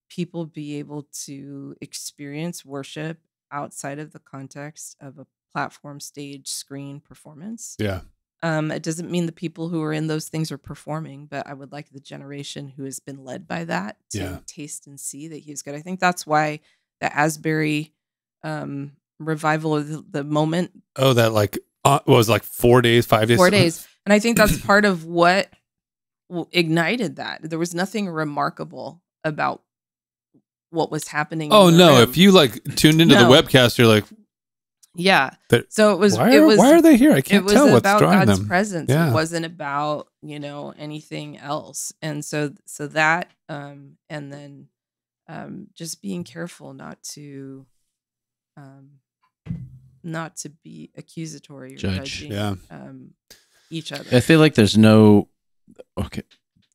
people be able to experience worship outside of the context of a platform stage screen performance Yeah. Um, it doesn't mean the people who are in those things are performing, but I would like the generation who has been led by that to Yeah. taste and see that he's good. I think that's why the Asbury um, revival of the, the moment Oh, that like uh, what was like four days, five days, four days, and I think that's part of what ignited that. There was nothing remarkable about what was happening. Oh no! room. If you like tuned into No. the webcast, you're like, yeah, That- so it was. why it are, was. why are they here? I it can't was tell what's drawing God's them. presence. Yeah. It wasn't about you know anything else. And so so that um and then um just being careful not to um not to be accusatory or Judge. judging Yeah. um each other. I feel like there's no okay.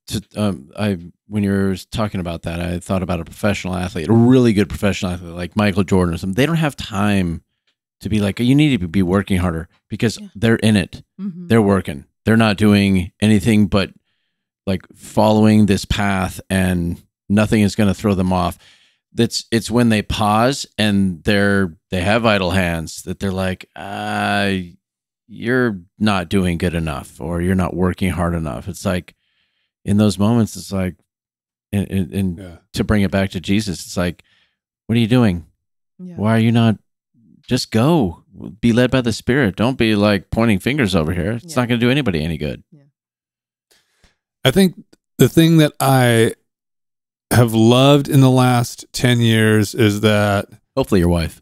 To, um, I when you're talking about that, I thought about a professional athlete, a really good professional athlete like Michael Jordan or something. They don't have time to be like, you need to be working harder because Yeah. they're in it. Mhm. They're working. They're not doing anything but like following this path, and nothing is going to throw them off. That's it's when they pause and they're they have idle hands that they're like, uh, you're not doing good enough or you're not working hard enough. It's like in those moments, it's like, and, and, and Yeah. to bring it back to Jesus, it's like, what are you doing? Yeah. Why are you not? Just go. Be led by the Spirit. Don't be like pointing fingers over here. It's Yeah. not going to do anybody any good. I think the thing that I have loved in the last 10 years is that, Hopefully, your wife.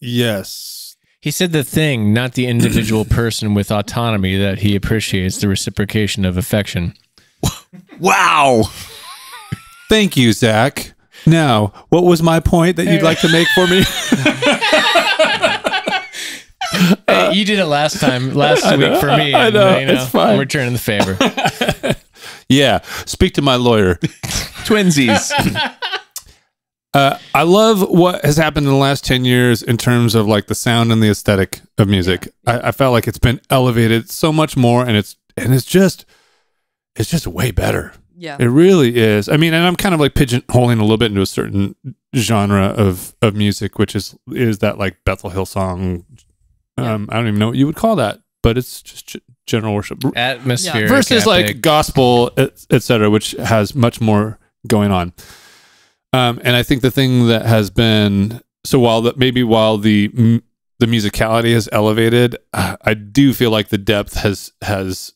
yes, He said the thing, not the individual person with autonomy, that he appreciates the reciprocation of affection. Wow. thank you, Zack. Now, what was my point that you'd like to make for me? Hey, you did it last time, last I know, week for me. I and, know, you it's fine. I'm returning the favor. yeah, speak to my lawyer. Twinsies. Uh, I love what has happened in the last 10 years in terms of like the sound and the aesthetic of music. I, I felt like it's been elevated so much more and it's, and it's just, it's just way better. yeah. It really is. I mean, and I'm kind of like pigeonholing a little bit into a certain genre of, of music, which is, is that like Bethel Hillsong. Um, I don't even know what you would call that, but it's just g- general worship Atmospheric. versus like gospel, etc., et which has much more going on. Um, and I think the thing that has been so while that maybe while the m- the musicality has elevated, uh, I do feel like the depth has has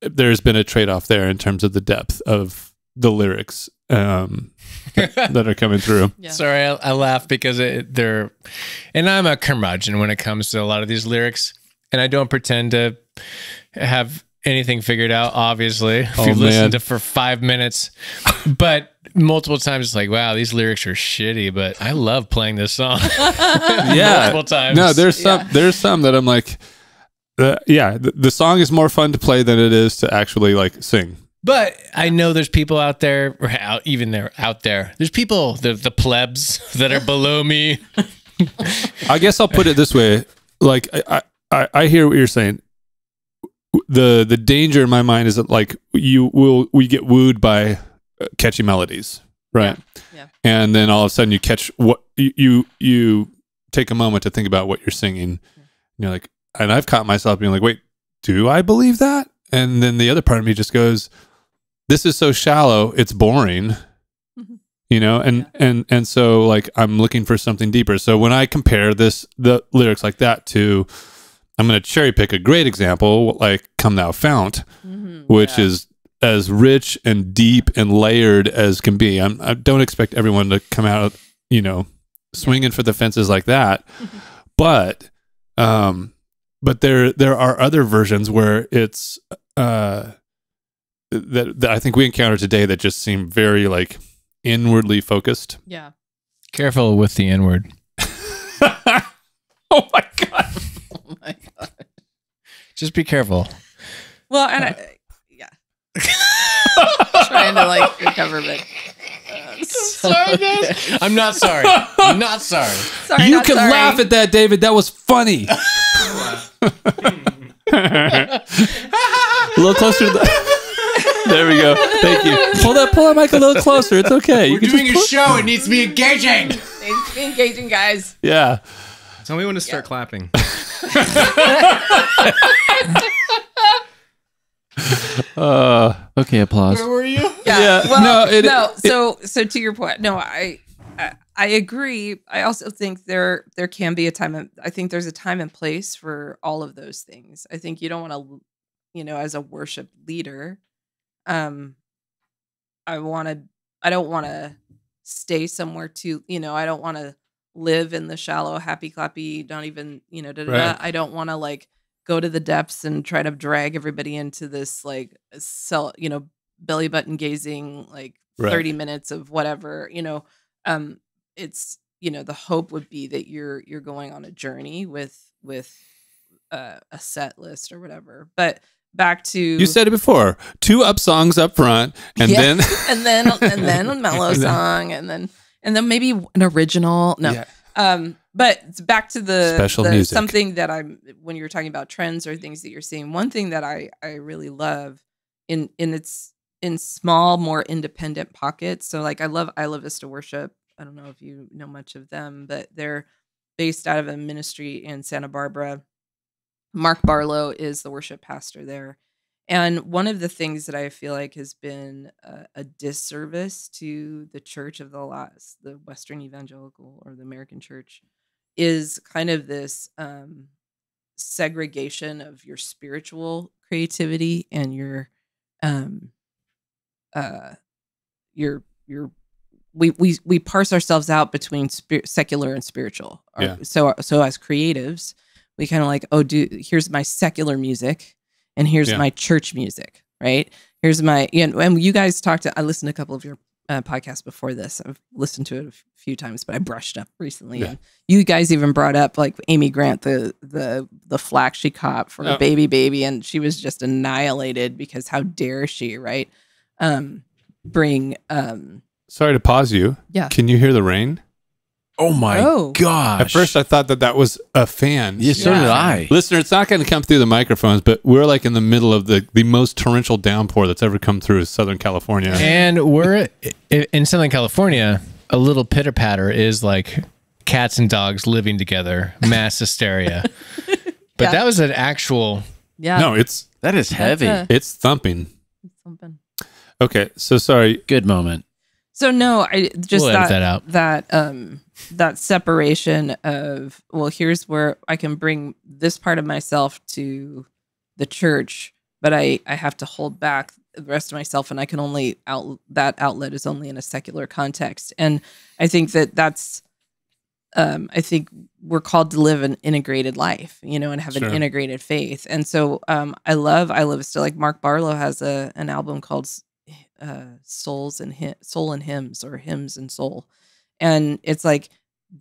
there's been a trade off there in terms of the depth of the lyrics um, that are coming through. Yeah. Sorry, I, I laugh because it, they're, and I'm a curmudgeon when it comes to a lot of these lyrics, and I don't pretend to have anything figured out. Obviously, if Oh, you've man. listened to for five minutes, but multiple times it's like, wow, these lyrics are shitty, but I love playing this song. Yeah. multiple times. No, there's some Yeah. there's some that I'm like, uh, yeah, the, the song is more fun to play than it is to actually like sing. But I know there's people out there, or out, even there out there. There's people, the the plebs that are below me. I guess I'll put it this way: like I, I, I hear what you're saying. the The danger in my mind is that like you will we get wooed by uh, catchy melodies, right? Yeah. And then all of a sudden you catch what you you, you take a moment to think about what you're singing. And you're like, and I've caught myself being like, wait, do I believe that? And then the other part of me just goes, this is so shallow, it's boring Mhm. you know and and and so like i'm looking for something deeper so when i compare this the lyrics like that to i'm going to cherry pick a great example like come thou fount Mhm. which Yeah. is as rich and deep and layered as can be. I'm, I don't expect everyone to come out, you know, swinging for the fences like that. but, um, but there there are other versions where it's uh that, that I think we encountered today that just seem very like inwardly focused. Yeah. Careful with the N word. oh my god. Oh my god. Just be careful. Well, and I, yeah, trying to like recover, but uh, Sorry, guys. I'm not sorry. I'm not sorry. sorry, you not can sorry. laugh at that, David. That was funny. a little closer to the. There we go. Thank you. Pull that pull that mic a little closer. It's okay. You We're can doing a show. It needs to be engaging. It Needs to be engaging, guys. Yeah. Tell me when to start clapping. Uh, Okay, applause. Where were you? Yeah. Yeah, Well, no, no, it- it- so so to your point, no, I, I I agree. I also think there there can be a time. And, I think there's a time and place for all of those things. I think you don't want to, you know, as a worship leader, um, I want to. I don't want to stay somewhere too. You know, I don't want to live in the shallow, happy clappy. Not even you know. Da, da, da. Right. I don't want to like go to the depths and try to drag everybody into this like sell. You know, belly button gazing like Right. 30 minutes of whatever you know um it's you know the hope would be that you're you're going on a journey with with uh, a set list or whatever but back to you said it before. Two up songs up front, and Yeah. then and then and then a mellow And then- song and then and then maybe an original no Yeah. um but it's back to the Special the- music. something that i'm when you're talking about trends or things that you're seeing one thing that i i really love in in its in small more independent pockets so like i love isla vista worship i don't know if you know much of them but they're based out of a ministry in santa barbara mark barlow is the worship pastor there and one of the things that I feel like has been a, a disservice to the church of the last, the Western Evangelical or the American church, is kind of this um, segregation of your spiritual creativity and your, um, uh, your your we we we parse ourselves out between spir- secular and spiritual. Yeah. So so as creatives, we kind of like, oh, do here's my secular music and here's Yeah. my church music, right? Here's my you know, and you guys talked to I listened to a couple of your uh, podcasts before this. I've listened to it a few times, but I brushed up recently. Yeah. And you guys even brought up like Amy Grant, the the the flack she caught for Oh. baby baby, and she was just annihilated because how dare she, right? Um, bring um, sorry to pause you. Yeah. Can you hear the rain? Oh my Oh. gosh! At first, I thought that that was a fan. yeah, so did I. Listener, it's not going to come through the microphones, but we're like in the middle of the, the most torrential downpour that's ever come through Southern California. And we're in Southern California. A little pitter patter is like cats and dogs living together, mass hysteria. But Yeah. that was an actual. yeah, no, it's That is heavy. a- it's thumping. something. Okay, so sorry. Good moment. So no, I just We'll that, that out. that um that separation of well, here's where I can bring this part of myself to the church, but I I have to hold back the rest of myself, and I can only out that outlet is only in a secular context, and I think that that's. Um, I think we're called to live an integrated life, you know, and have Sure. an integrated faith. And so um, I love Isla Vista. Like Mark Barlow has a an album called uh, souls and Hy- soul and hymns or hymns and soul and it's like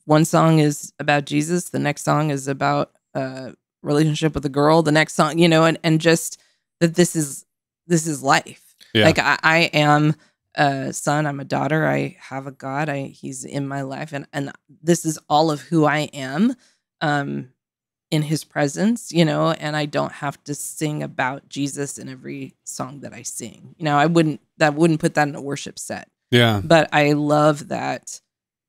one song is about jesus the next song is about uh relationship with a girl the next song you know and and just that this is this is life Yeah. like I, I am a son i'm a daughter i have a god i he's in my life and and this is all of who i am um in his presence you know and i don't have to sing about jesus in every song that i sing you know i wouldn't that wouldn't put that in a worship set Yeah. but I love that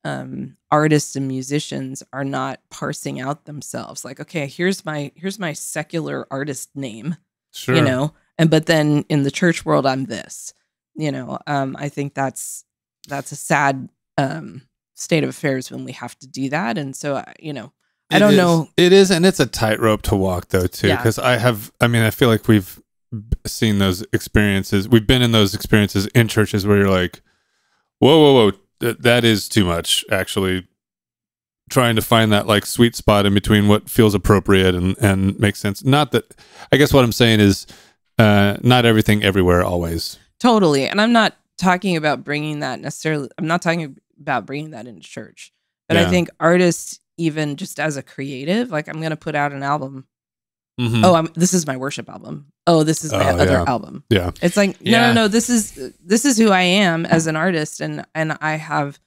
um, artists and musicians are not parsing out themselves like, okay, here's my here's my secular artist name, Sure. you know, and but then in the church world, I'm this, you know. Um, I think that's that's a sad um, state of affairs when we have to do that, and so you know, I don't is. know. It is, and it's a tightrope to walk though too. Yeah. Because I have, I mean, I feel like we've seen those experiences. We've been in those experiences in churches where you're like, whoa, whoa, whoa, th- that is too much. Actually, trying to find that like sweet spot in between what feels appropriate and and makes sense. Not that I guess what I'm saying is, uh, not everything everywhere always. Totally. And I'm not talking about bringing that necessarily, I'm not talking about bringing that into church. But Yeah. I think artists, even just as a creative, like I'm going to put out an album. Mhm. Oh, I'm, this is my worship album. Oh, this is my Oh, other yeah. album. Yeah. It's like, no, Yeah. no, no, this is, this is who I am as an artist. And, and I have,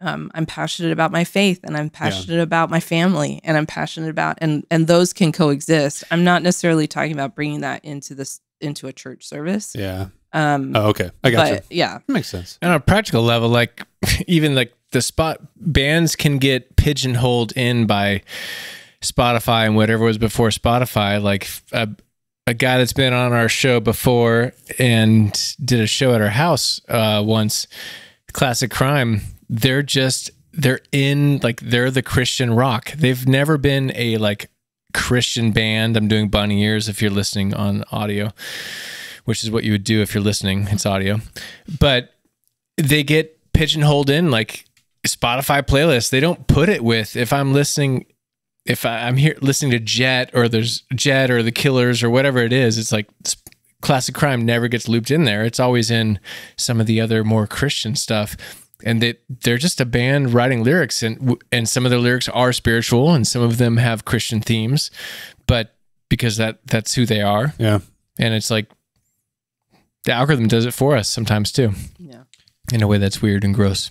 um, I'm passionate about my faith and I'm passionate about my family and I'm passionate about, and, and those can coexist. I'm not necessarily talking about bringing that into this, into a church service. Yeah. Um, Oh, okay. I got you. but yeah, Makes sense. And on a practical level, like even like the spot bands can get pigeonholed in by Spotify and whatever was before Spotify. Like a, a guy that's been on our show before and did a show at our house uh, once, Classic Crime. They're just they're in like they're the Christian rock. They've never been a like Christian band. I'm doing bunny ears if you're listening on audio, which is what you would do if you're listening. It's audio, but they get pigeonholed in like Spotify playlists. They don't put it with if I'm listening, if I, I'm here listening to Jet or there's Jet or the Killers or whatever it is. It's like s- classic crime never gets looped in there. It's always in some of the other more Christian stuff. And they they're just a band writing lyrics, and and some of their lyrics are spiritual, and some of them have Christian themes, but because that that's who they are, Yeah. and it's like the algorithm does it for us sometimes too yeah. in a way that's weird and gross.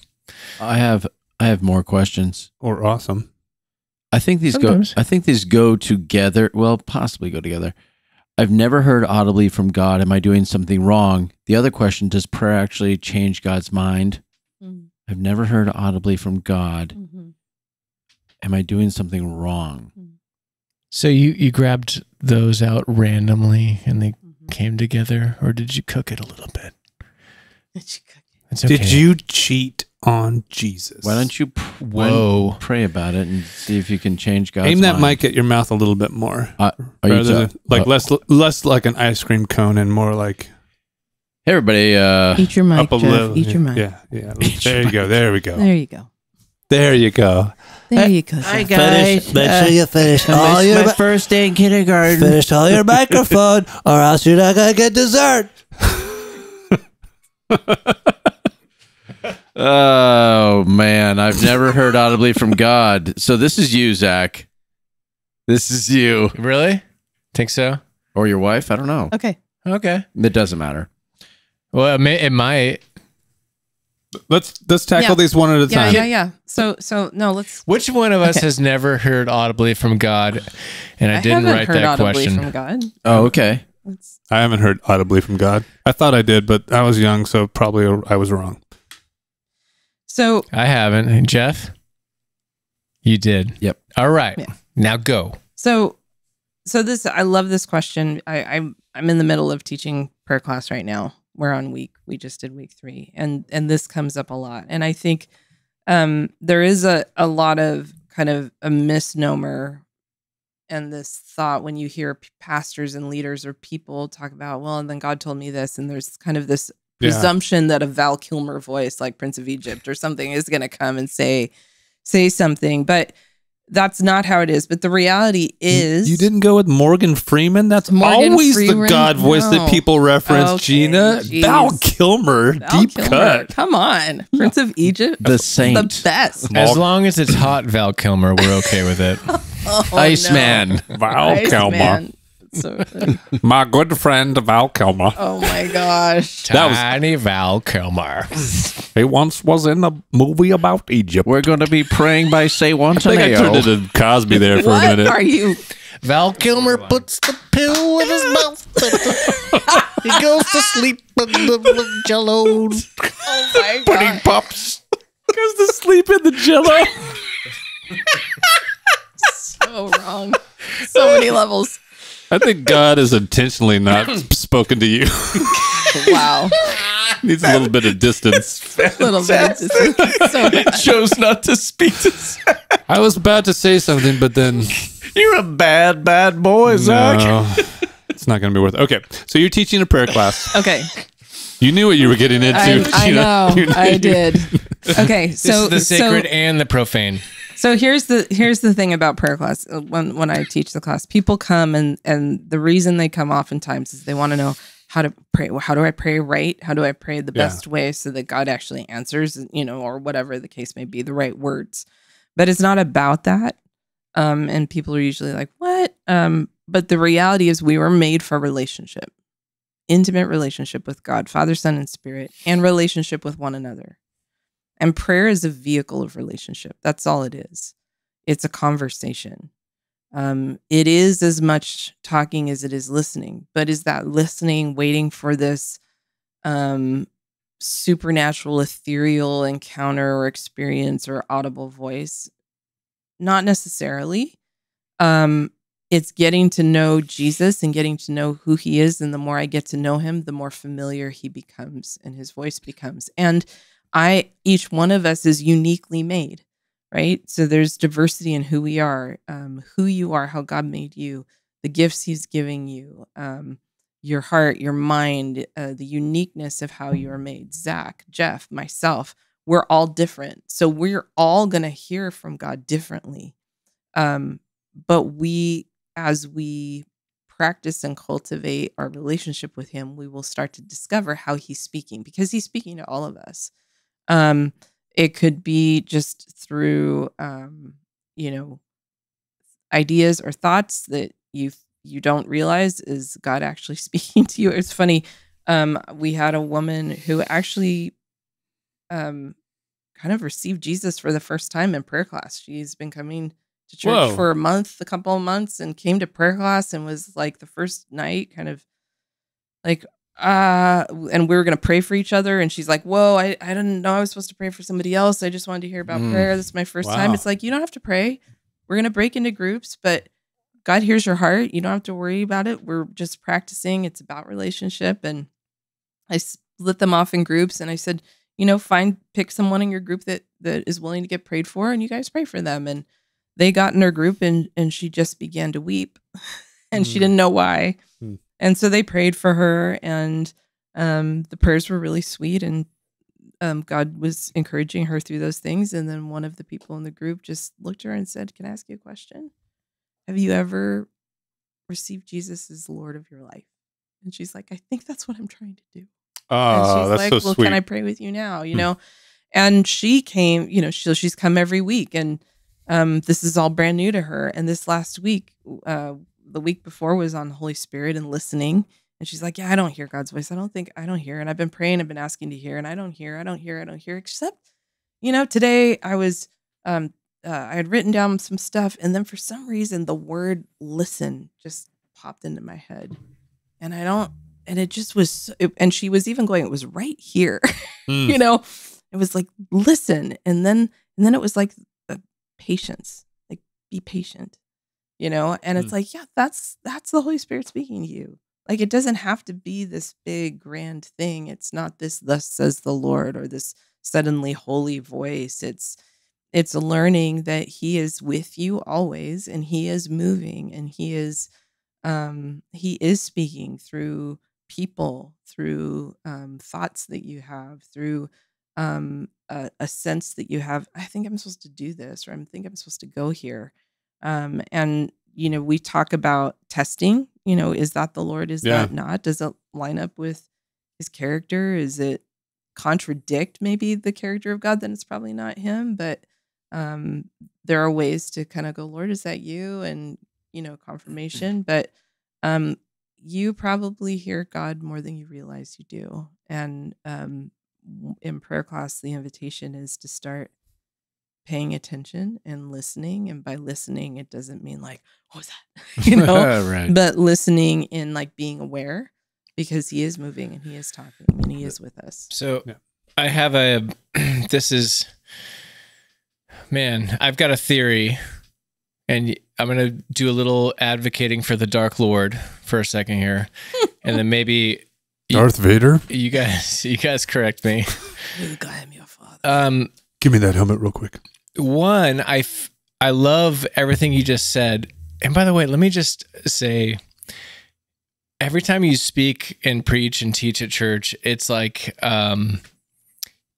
I have I have more questions. Or awesome. I think these Sometimes. go I think these go together. Well, possibly go together. I've never heard audibly from God. Am I doing something wrong? The other question, does prayer actually change God's mind? Mhm. I've never heard audibly from God. Mhm. Am I doing something wrong? So you you grabbed those out randomly and they Mhm. came together, or did you cook it a little bit? Did you cook it? It's okay. Did you cheat on Jesus? Why don't you pr- Whoa. pray about it and see if you can change God's aim that mind? mic at your mouth a little bit more? Uh, are you rather ta- than, like uh, less less like an ice cream cone and more like Hey everybody, uh, Eat your mic, up a Jeff. little. Eat your yeah, mic. Yeah, yeah. Eat There your you go. There we go. There you go. There you go. There you go. Hi, Jeff. guys. Finish, make sure you finish I all your my first day in kindergarten. finish all your microphone, or else you're not gonna get dessert. Oh man, I've never heard audibly from God. So this is you, Zack. This is you Really? Think so? or your wife. I don't know. Okay. Okay. It doesn't matter. Well, it, may, it might. Let's let's tackle Yeah. these one at a Yeah, time. yeah, yeah. So, so no, let's. Which one of us Okay. has never heard audibly from God? And I, didn't haven't write heard that audibly question. from God. Oh, okay. Let's, I haven't heard audibly from God. I thought I did, but I was young, so probably I was wrong. So, I haven't. And Jeff, you did. Yep. All right. Yeah. Now go. so, so this. I love this question. I, I'm I'm in the middle of teaching prayer class right now. We're on week. We just did week three, and and this comes up a lot. And I think um, there is a a lot of kind of a misnomer and this thought when you hear p- pastors and leaders or people talk about well and then god told me this and there's kind of this Yeah. presumption that a val kilmer voice like prince of egypt or something is going to come and say say something but that's not how it is but the reality is You didn't go with Morgan Freeman. That's Morgan always Freeman? the God voice No. that people reference. Okay, Gina jeez. Val Kilmer, Val deep Kilmer, cut. come on prince of egypt The the best As long as it's hot Val Kilmer, we're okay with it. oh, Iceman. Val Kilmer, Iceman. So funny. my good friend Val Kilmer. oh my gosh That was- Tiny Val Kilmer. He once was in a movie about Egypt. We're going to be praying by Say I think I turned Wantaneo. into Cosby there for a what minute. are you Val Kilmer puts the pill in his mouth. he goes to sleep in the jello. oh my god pops. Goes to sleep in the Jello. so wrong so many levels I think God has intentionally not spoken to you. wow Needs a little bit of distance. A little bit of distance. so bad. Chose not to speak to Zack. I was about to say something, but then You're a bad, bad boy, Zack. no. it's not going to be worth it. Okay. So you're teaching a prayer class. Okay, You knew what you were getting into. I, I You know, I did. Okay, This so is the so- sacred and the profane. So here's the here's the thing about prayer class. Uh, When when I teach the class, people come and and the reason they come oftentimes is they want to know how to pray. How do I pray right? How do I pray the Yeah. best way so that God actually answers? You know, or whatever the case may be, the right words. But it's not about that. Um, and people are usually like, "What?" Um, but the reality is, we were made for relationship, intimate relationship with God, Father, Son, and Spirit, and relationship with one another. And prayer is a vehicle of relationship. That's all it is. It's a conversation. Um, it is as much talking as it is listening, but is that listening waiting for this um, supernatural, ethereal encounter or experience or audible voice? Not necessarily. Um, it's getting to know Jesus and getting to know who he is. And the more I get to know him, the more familiar he becomes and his voice becomes. And I, each one of us is uniquely made, right? So there's diversity in who we are, um, who you are, how God made you, the gifts He's giving you, um, your heart, your mind, uh, the uniqueness of how you are made. Zack, Jeff, myself, we're all different. So we're all going to hear from God differently. Um, but we, as we practice and cultivate our relationship with Him, we will start to discover how He's speaking because He's speaking to all of us. Um, it could be just through, um, you know, ideas or thoughts that you you don't realize is God actually speaking to you. It's funny. Um, we had a woman who actually, um, kind of received Jesus for the first time in prayer class. She's been coming to church Whoa. for a month, a couple of months, and came to prayer class and was like the first night, kind of like uh and we were gonna pray for each other and she's like whoa i, I didn't know i was supposed to pray for somebody else. I just wanted to hear about Mm. prayer. This is my first time. It's like you don't have to pray. We're gonna break into groups but god hears your heart. You don't have to worry about it. We're just practicing. It's about relationship. And i split them off in groups and i said you know find pick someone in your group that that is willing to get prayed for and you guys pray for them. And they got in her group and and she just began to weep and she Mm. didn't know why Mm. and so they prayed for her and um the prayers were really sweet and um god was encouraging her through those things and then one of the people in the group just looked at her and said can i ask you a question have you ever received jesus as lord of your life and she's like i think that's what i'm trying to do and Oh, she's that's like, so "Well, sweet. can I pray with you now?" You Hmm. know, and she came. You know, she, she's come every week, and um, this is all brand new to her. And this last week, uh, the week before, was on the Holy Spirit and listening. And she's like, "Yeah, I don't hear God's voice. I don't think I don't hear." And I've been praying, I've been asking to hear, and I don't hear. I don't hear. I don't hear. Except, you know, today I was. Um, uh, I had written down some stuff, and then for some reason, the word "listen" just popped into my head, and I don't and it just was it- and she was even going it was right here Mm. you know it was like listen and then and then it was like patience like be patient you know and it's Mm. like yeah that's that's the holy spirit speaking to you. Like it doesn't have to be this big grand thing. It's not this thus says the lord or this suddenly holy voice. It's it's learning that he is with you always and he is moving and he is um he is speaking through people through um thoughts that you have through um a, a sense that you have i think i'm supposed to do this or i think i'm supposed to go here. Um and you know we talk about testing you know is that the lord is Yeah. that not? Does it line up with his character? Is it contradict maybe the character of god then it's probably not him but um there are ways to kind of go lord is that you? and you know confirmation but um you probably hear god more than you realize you do and um in prayer class the invitation is to start paying attention and listening and by listening it doesn't mean like what was that you know right. but listening in like being aware because he is moving and he is talking and he is with us So Yeah. I have a this is man, I've got a theory and I'm going to do a little advocating for the Dark Lord for a second here. and then maybe Darth Vader, you guys you guys correct me. Luke, I am your father Um give me that helmet real quick. one I f- I love everything you just said. And by the way, let me just say every time you speak and preach and teach at church, it's like um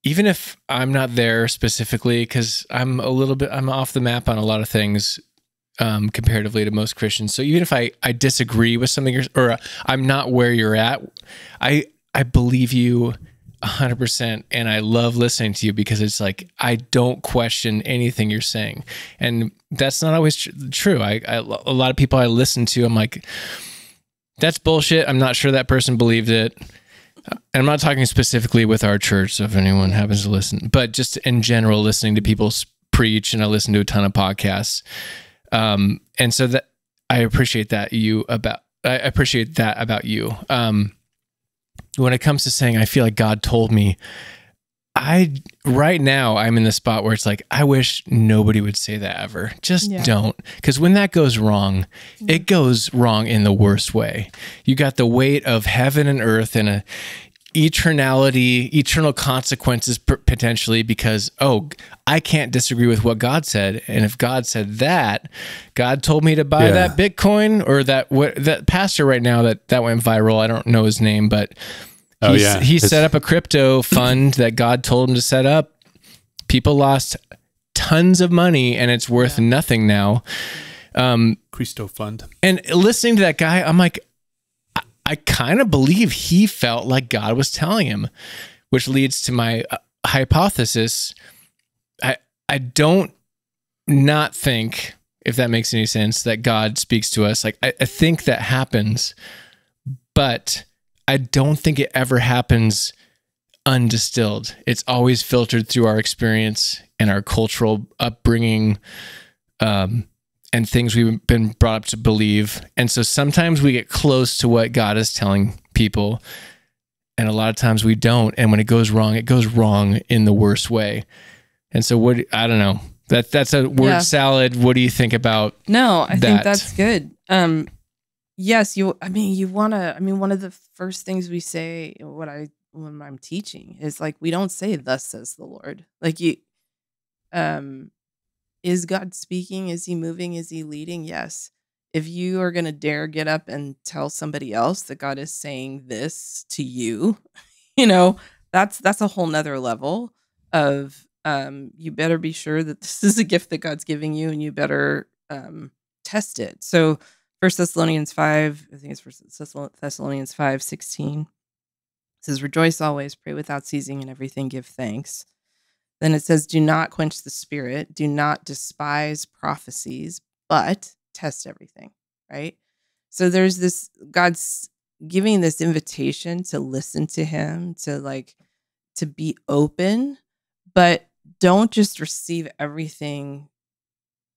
even if I'm not there specifically cuz I'm a little bit I'm off the map on a lot of things um comparatively to most Christians. So even if I I disagree with something you're, or uh, I'm not where you're at, I I believe you 100% and I love listening to you because it's like I don't question anything you're saying. And that's not always tr- true. I, I a lot of people I listen to I'm like that's bullshit. I'm not sure that person believed it. And I'm not talking specifically with our church, so if anyone happens to listen, but just in general, listening to people preach, and I listen to a ton of podcasts. Um, and so that I appreciate that you about I appreciate that about you. Um, when it comes to saying I feel like God told me, I right now I'm in the spot where it's like I wish nobody would say that ever. Just Yeah. don't, because when that goes wrong, it goes wrong in the worst way. You got the weight of heaven and earth and a eternality, eternal consequences potentially because oh, I can't disagree with what God said, and if God said that, God told me to buy Yeah. that Bitcoin or that what that pastor right now that that went viral. I don't know his name, but Oh, yeah. he His- set up a crypto fund that God told him to set up. People lost tons of money, and it's worth nothing now. Um, Christo Fund. and listening to that guy, I'm like, I, kind of believe he felt like God was telling him, which leads to my uh, hypothesis. I I don't not think, if that makes any sense, that God speaks to us. Like I, I think that happens, but I don't think it ever happens undistilled. It's always filtered through our experience and our cultural upbringing. Um, and things we've been brought up to believe. And so sometimes we get close to what God is telling people, and a lot of times we don't. And when it goes wrong, it goes wrong in the worst way. And so what I don't know. That that's a word Yeah. salad. What do you think about No, I that. think that's good. Um, yes, you. I mean, you want to. I mean, one of the first things we say, what I when I'm teaching, is like we don't say "Thus says the Lord." Like you, um, is God speaking? Is He moving? Is He leading? Yes. If you are going to dare get up and tell somebody else that God is saying this to you, you know that's that's a whole nother level of um, you better be sure that this is a gift that God's giving you, and you better um, test it. So, First Thessalonians five, I think it's First Thessalonians five sixteen says, "Rejoice always, pray without ceasing, and everything give thanks." Then it says, "Do not quench the spirit, do not despise prophecies, but test everything." Right. So there's this God's giving this invitation to listen to Him, to like to be open, but don't just receive everything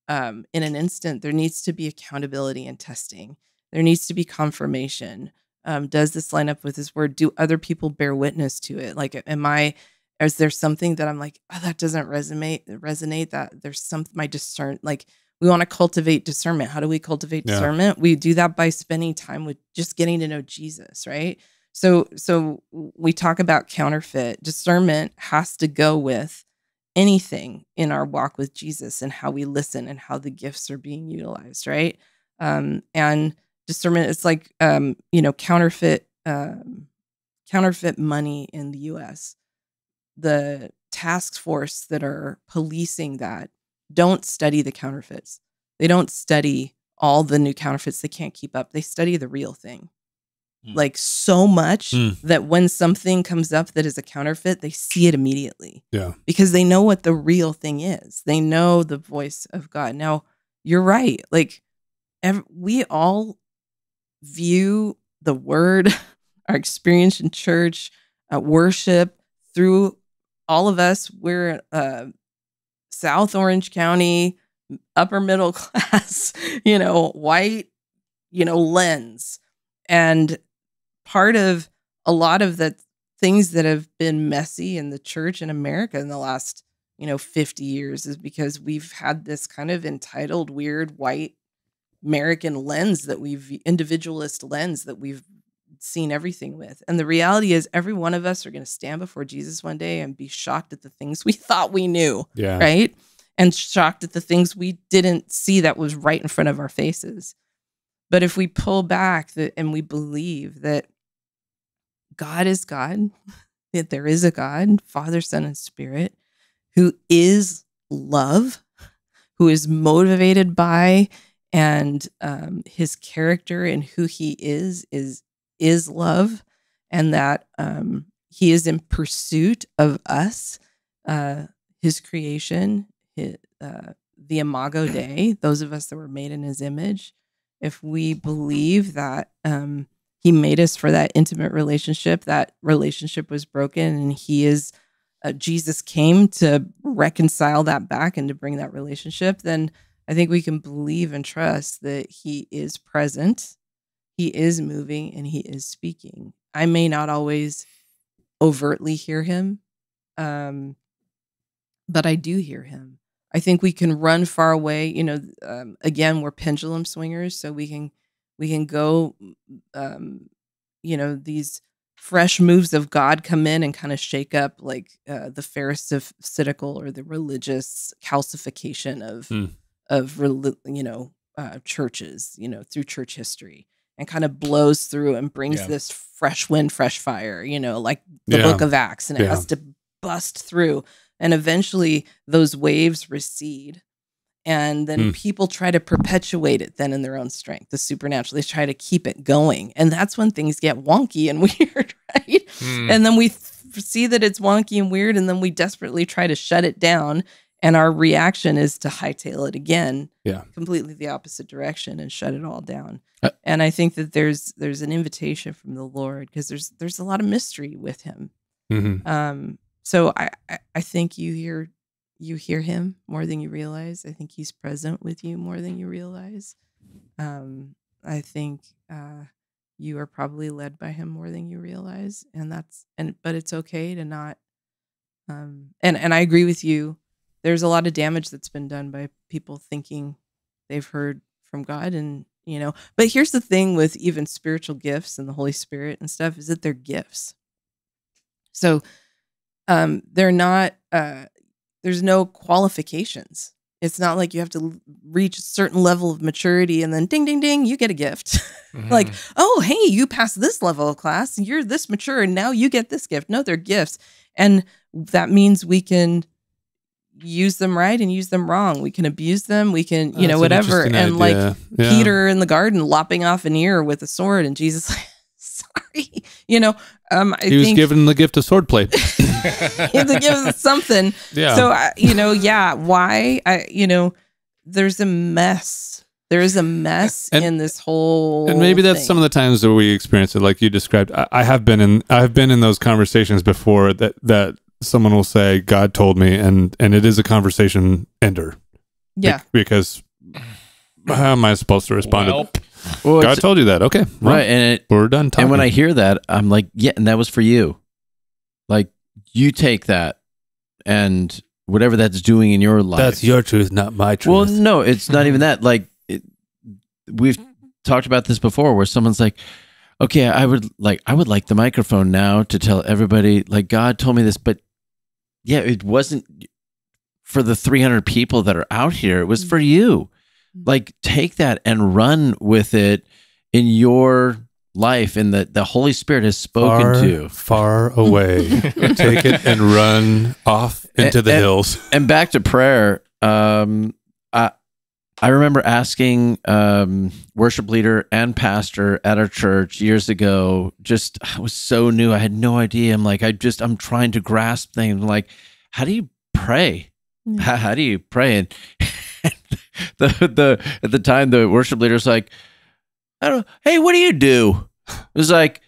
um, in an instant. There needs to be accountability and testing. There needs to be confirmation. Um, does this line up with His word? Do other people bear witness to it? Like, am I? Is there something that I'm like, oh, that doesn't resonate? Resonate that there's some my discern like we want to cultivate discernment. How do we cultivate Yeah. discernment? We do that by spending time with just getting to know Jesus, right? So so we talk about counterfeit. Discernment has to go with anything in our walk with Jesus and how we listen and how the gifts are being utilized, right? Um, and discernment is like um, you know, counterfeit um, counterfeit money in the US. The task force that are policing that don't study the counterfeits. They don't study all the new counterfeits. They can't keep up. They study the real thing Mm. like so much Mm. that when something comes up that is a counterfeit, they see it immediately Yeah. because they know what the real thing is. They know the voice of God. Now, you're right. Like, ev- we all view the word, our experience in church, uh, worship through all of us. We're uh, South Orange County, upper middle class, you know, white, you know, lens. And part of a lot of the things that have been messy in the church in America in the last, you know, 50 years is because we've had this kind of entitled, weird white American lens that we've individualist lens that we've seen everything with. And the reality is every one of us are going to stand before Jesus one day and be shocked at the things we thought we knew Yeah. right? And shocked at the things we didn't see that was right in front of our faces. But if we pull back that and we believe that God is God, that there is a God, Father, Son, and Spirit, who is love, who is motivated by and um, his character and who he is is is love, and that um, he is in pursuit of us, uh, his creation, his, uh, the Imago Dei, those of us that were made in his image. If we believe that um, he made us for that intimate relationship, that relationship was broken, and he is uh, Jesus came to reconcile that back and to bring that relationship, then I think we can believe and trust that He is present, He is moving, and He is speaking. I may not always overtly hear Him, um, but I do hear Him. I think we can run far away. You know, um, again, we're pendulum swingers, so we can we can go, um, you know, these fresh moves of God come in and kind of shake up like uh, the pharisaical or the religious calcification of Hmm. of you know uh, churches, you know, through church history, and kind of blows through and brings Yeah. this fresh wind, fresh fire, you know, like the Yeah. Book of Acts, and it has to bust through, and eventually those waves recede. And then Hmm. people try to perpetuate it then in their own strength, the supernatural. They try to keep it going. And that's when things get wonky and weird, right? Hmm. And then we see that it's wonky and weird, and then we desperately try to shut it down. And our reaction is to hightail it again, Yeah. completely the opposite direction, and shut it all down. Uh, and I think that there's there's an invitation from the Lord because there's there's a lot of mystery with Him. Mhm. Um, so I, I I think you hear you hear Him more than you realize. I think He's present with you more than you realize. Um, I think uh, you are probably led by Him more than you realize, and that's and but it's okay to not. Um, and and I agree with you. There's a lot of damage that's been done by people thinking they've heard from God, and you know. But here's the thing with even spiritual gifts and the Holy Spirit and stuff is that they're gifts. So um they're not uh there's no qualifications it's not like you have to l- reach a certain level of maturity and then ding ding ding you get a gift like Mhm. oh hey you passed this level of class you're this mature and now you get this gift no they're gifts and that means we can use them right and use them wrong we can abuse them we can you know That's an whatever interesting and like. Yeah. Peter in the garden lopping off an ear with a sword, and Jesus, like, sorry, you know, um, I he was think given the gift of swordplay. he had to give something. yeah. So, I, you know, yeah, why? I, you know, there's a mess. There is a mess And- in this whole. and maybe that's thing. some of the times that we experience it like you described I, I have been in i have been in those conversations before that that someone will say god told me and and it is a conversation ender Be- yeah. because how am i supposed to respond Well, to Well, god told you that okay well, right, and it, we're done talking and when I hear that, I'm like, yeah, and that was for you. Like you take that, and whatever that's doing in your life. That's your truth, not my truth. Well, no, it's not even that. Like it, we've talked about this before, where someone's like, "Okay, I would like, I would like the microphone now to tell everybody, like, God told me this, but yeah, it wasn't for the 300 people that are out here. It was for you. Like, take that and run with it in your life, and that the Holy Spirit has spoken far, to. far away take it and run off into the And- hills and back to prayer um i i remember asking um worship leader and pastor at our church years ago just i was so new i had no idea. I'm like i just i'm trying to grasp things. I'm like how do you pray? Yeah. how, how do you pray? And the the at the time the worship leader's like i don't know hey what do you do? It was like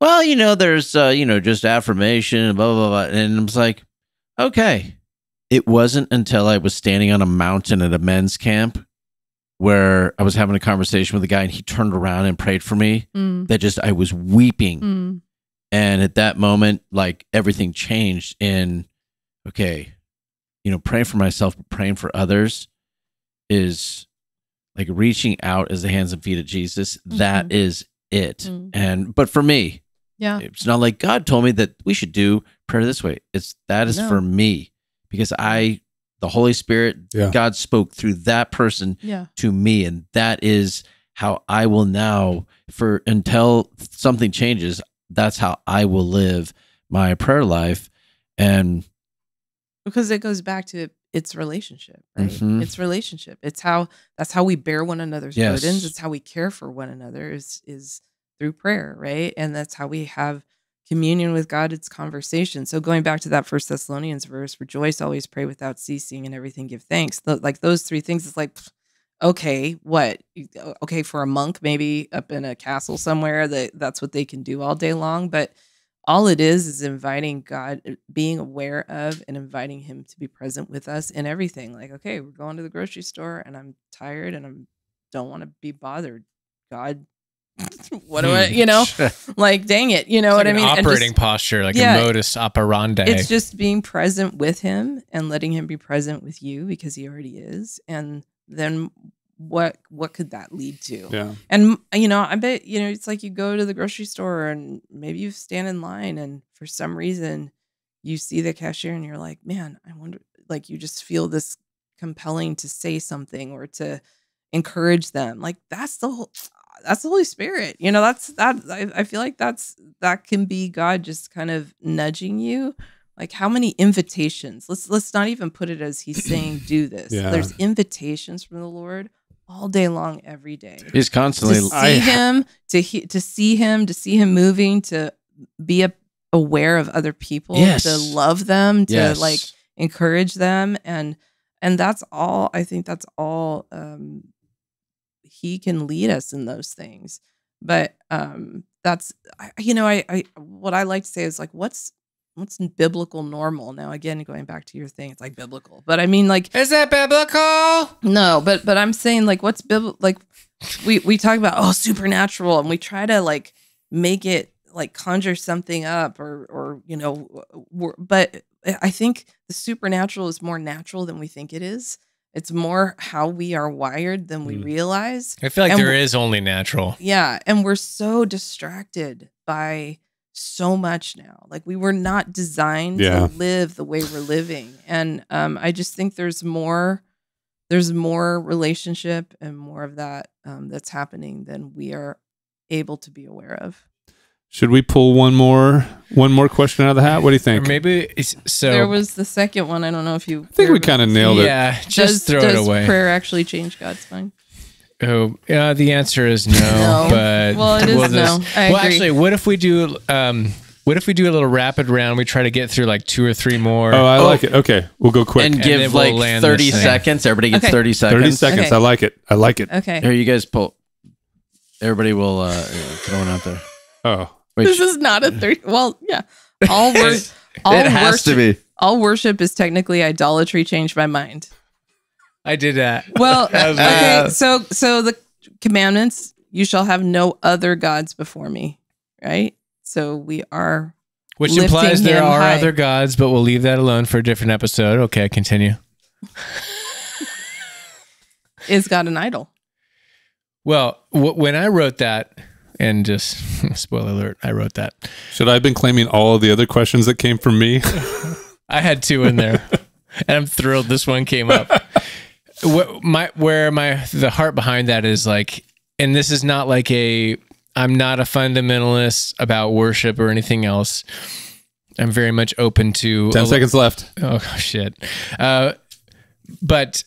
well you know there's uh you know just affirmation and blah blah blah. And i was like okay. It wasn't until I was standing on a mountain at a men's camp where I was having a conversation with a guy and he turned around and prayed for me Mm, that just I was weeping. mm, And at that moment, like everything changed in okay, you know, praying for myself, but praying for others is like reaching out as the hands and feet of Jesus. That Mhm. is it. Mm. And but for me, yeah. it's not like God told me that we should do prayer this way. It's that is No. for me because I, the Holy Spirit, Yeah. God spoke through that person Yeah. to me, and that is how I will now for until something changes. That's how I will live my prayer life, and because it goes back to it's relationship right Mhm. it's relationship it's how that's how we bear one another's Yes. burdens it's how we care for one another is is through prayer right and that's how we have communion with god it's conversation so going back to that first thessalonians verse rejoice always pray without ceasing and everything give thanks Th- like those three things it's like okay what okay for a monk maybe up in a castle somewhere that that's what they can do all day long but all it is is inviting God, uh, being aware of and inviting Him to be present with us in everything. Like, okay, we're going to the grocery store and I'm tired and I'm don't want to be bothered. God, what do I, you know, hmm. like, dang it, you know It's what like I an mean? And just- operating posture, like Yeah. a modus operandi. it's just being present with Him and letting Him be present with you because He already is. And then what what could that lead to? Yeah. And you know, I bet you know it's like you go to the grocery store and maybe you stand in line and for some reason you see the cashier and you're like, "Man, I wonder like you just feel this compelling to say something or to encourage them." Like that's the whole that's the Holy Spirit. You know, that's that I, I feel like that's that can be God just kind of nudging you. Like how many invitations? Let's let's not even put it as he's saying do this. Yeah. There's invitations from the Lord all day long every day he's constantly. to see I- him to he, to see him to see him moving to be a, aware of other people Yes. to love them to yes. like encourage them and and that's all i think that's all um he can lead us in those things but um that's I, you know I, I what i like to say is like what's what's biblical normal now again going back to your thing it's like biblical but i mean like is that biblical? no, but but I'm saying like what's bibl like we we talk about oh supernatural and we try to like make it like conjure something up or or you know but I think the supernatural is more natural than we think it is. It's more how we are wired than we Mm. realize. I feel like And there is only natural. Yeah, and we're so distracted by so much now. Like we were not designed Yeah. to live the way we're living. And um I just think there's more there's more relationship and more of that um that's happening than we are able to be aware of. Should we pull one more one more question out of the hat? What do you Or think? maybe it's, so. there was the second one. I don't know if you I think we kind of nailed it. yeah, does, just throw does it away. prayer actually change God's mind? Oh, yeah. The answer is no. No. But Well, it is we'll no. just- I well, agree. actually, what if we do? Um, what if we do a little rapid round? We try to get through like two or three more. Oh, I like it. Okay, we'll go quick. and then give we'll like 30 seconds. Everybody gets Okay. 30 seconds. 30 seconds. Okay. I like it. I like it. Okay. Here, you guys pull. Everybody will uh, throw one out there. Oh. Wait, This is not a third. Well, yeah. All wor- all it has worship, to be. all worship is technically idolatry. Changed my mind. I did that. Well, okay. So, so the commandments: you shall have no other gods before me. Right. So we are. Which implies there are high. other gods, but we'll leave that alone for a different episode. Okay, continue. Is God an idol? Well, w- when I wrote that, and just spoiler alert, I wrote that. Should I have been claiming all of the other questions that came from me? I had two in there, and I'm thrilled this one came up. What my where my the heart behind that is like, and this is not like a I'm not a fundamentalist about worship or anything else. I'm very much open to 10 seconds left. Oh shit. Uh, but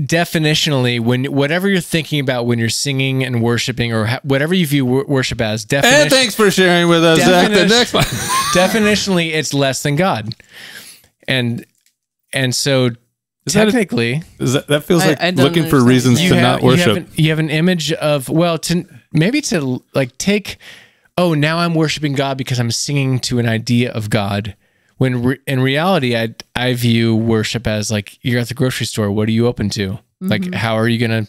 definitionally, when whatever you're thinking about when you're singing and worshiping, or ha- whatever you view wor- worship as, And thanks for sharing with us, Zack. The next one. definitionally, it's less than God, and and so Is that a- technically, Is that, that feels like I don't looking for reasons to have, not you have worship. an, you have an image of well, to maybe to like take. Oh, now I'm worshiping God because I'm singing to an idea of God. When re- in reality, I I view worship as like you're at the grocery store. What are you open to? Like, how are you gonna?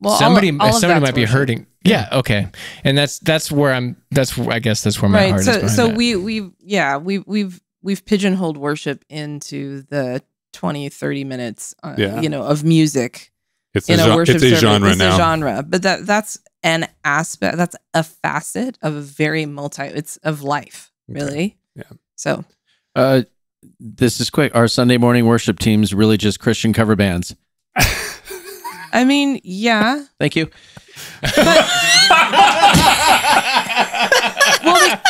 Well, somebody all of somebody might be worship. hurting. Yeah, okay, and that's that's where I'm. That's where- I guess that's where my right heart is. so behind so that. we we yeah we we've we've pigeonholed worship into the 20 30 minutes uh, Yeah. you know of music It's a, in a gen- worship it's a service. genre it's now. a genre but that that's an aspect that's a facet of a very multi it's of life really Yeah. So Uh, this is quick. Our Sunday morning worship teams really just Christian cover bands. I mean, yeah. Thank you. Well, the-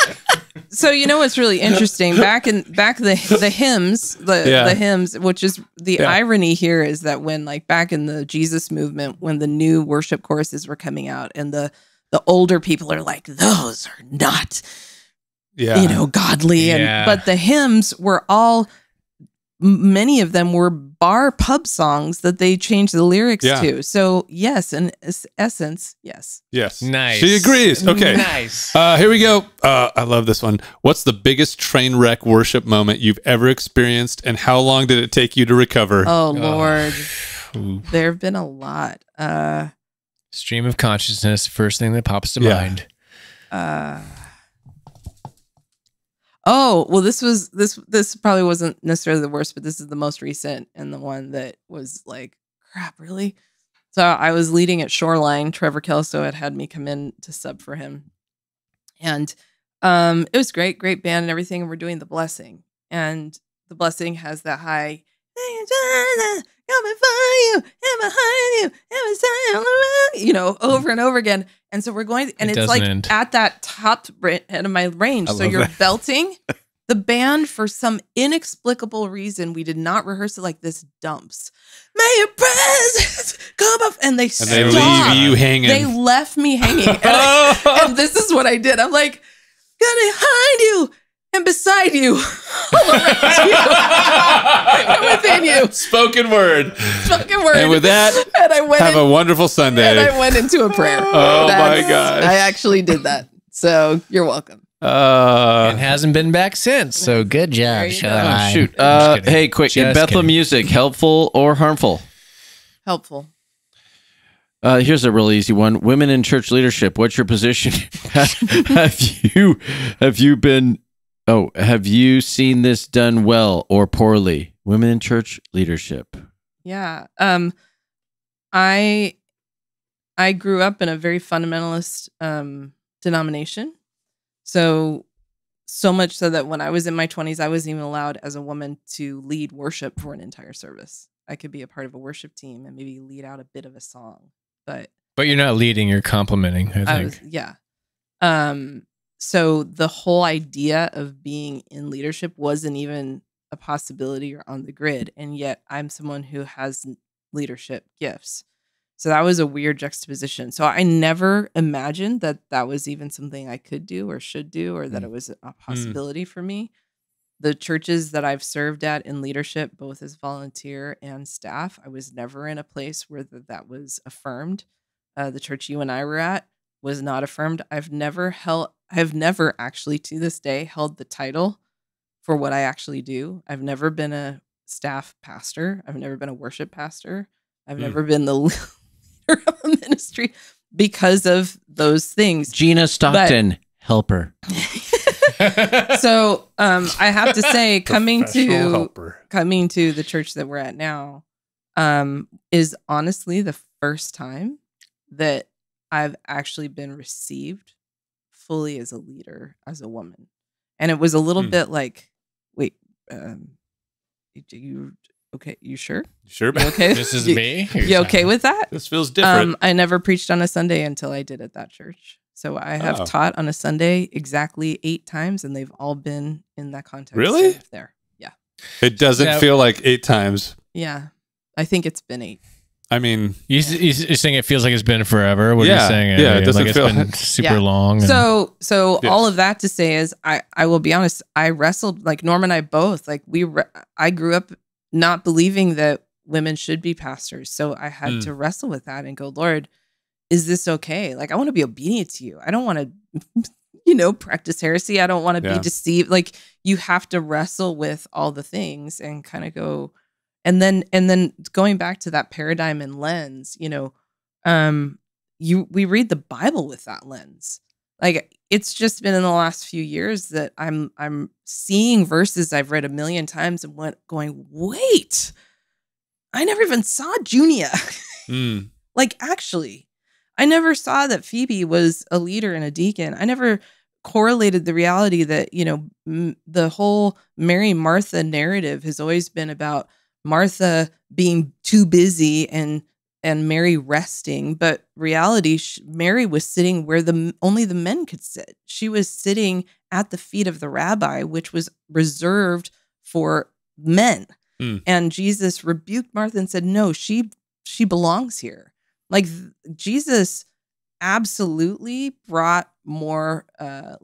so you know what's really interesting? Back in back the the hymns, the Yeah. the hymns, which is the Yeah. irony here is that when like back in the Jesus movement, when the new worship choruses were coming out, and the the older people are like, those are not Yeah. you know godly and Yeah. but the hymns were all many of them were bar pub songs that they changed the lyrics Yeah. to so yes in essence yes yes. Nice. She agrees. Okay. Nice. Uh, here we go. Uh, I love this one. What's the biggest train wreck worship moment you've ever experienced, and how long did it take you to recover? oh lord Ooh. there have been a lot uh Stream of consciousness. First thing that pops to Yeah. mind. uh oh well this was this this probably wasn't necessarily the worst but this is the most recent and the one that was like crap really? So i was leading at shoreline. Trevor kelso had had me come in to sub for him. And um it was great great band and everything and we're doing the blessing. And the blessing has that high you behind you beside around," you know over and over again and so we're going and It it's like end. at that top end of my range I so you're that. belting the band for some inexplicable reason we did not rehearse it like this dumps may your presence come up and they and they stopped. leave you hanging. they left me hanging and, I- and this is what i did i'm like "Got behind you and beside you all around you and within you Spoken word. Spoken word And with that, and i went Have in, a wonderful Sunday. and i went into a prayer Oh my That's- gosh. i actually did that so you're welcome Uh, and hasn't been back since. So good job, you go. Shoreline. Oh, shoot. Uh, hey, quick. in Just Bethel kidding. music, helpful or harmful? helpful Uh, here's a really easy one. Women in church leadership. What's your position? have you have you been? Oh, have you seen this done well or poorly? Women in church leadership. Yeah. Um I I grew up in a very fundamentalist um denomination. So so much so that when I was in my 20s I wasn't even allowed as a woman to lead worship for an entire service. I could be a part of a worship team and maybe lead out a bit of a song. But But you're not leading, you're complimenting, I I think. was yeah. Um so the whole idea of being in leadership wasn't even a possibility or on the grid and yet I'm someone who has leadership gifts. So that was a weird juxtaposition. So I never imagined that that was even something I could do or should do or that Mm. it was a possibility for me. The churches that I've served at in leadership both as volunteer and staff, I was never in a place where th- that was affirmed uh, the church you and I were at was not affirmed. I've never held, I've never actually to this day held the title for what I actually do. I've never been a staff pastor. I've never been a worship pastor. I've Mm. never been the leader of a ministry because of those things. Gina Stockton, helper. so um, I have to say, coming to helper. coming to the church that we're at now um is honestly the first time that I've actually been received fully as a leader as a woman. And it was a little Hmm. bit like, wait, um you- you okay, you sure? Sure. You okay? This is you, me. You okay with that? This feels different. Um I never preached on a Sunday until I did at that church. So I have Oh. taught on a Sunday exactly 8 times and they've all been in that context. Really? There. Yeah. it doesn't Yeah. feel like eight times. Yeah. I think it's been 8. I mean, You, you- you're saying it feels like it's been forever. What are Yeah, you saying? yeah, it Like doesn't it's feel- been super Yeah. long. and- So so Yes. all of that to say is I I will be honest I wrestled like Norm and I both like we re- I grew up not believing that women should be pastors so I had Mm. to wrestle with that and go Lord is this okay like I want to be obedient to you I don't want to you know practice heresy I don't want to Yeah. be deceived like you have to wrestle with all the things and kind of go and then and then going back to that paradigm and lens you know um you we read the bible with that lens. Like it's just been in the last few years that i'm i'm seeing verses i've read a million times and went going wait i never even saw junia. Mm, like actually i never saw that phoebe was a leader and a deacon. I never correlated the reality that you know the whole mary martha narrative has always been about martha being too busy and and Mary resting, but reality, Mary was sitting where the only the men could sit. She was sitting at the feet of the rabbi, which was reserved for men. Hmm. And Jesus rebuked Martha and said, "No, she she belongs here." Like Jesus absolutely brought more uh,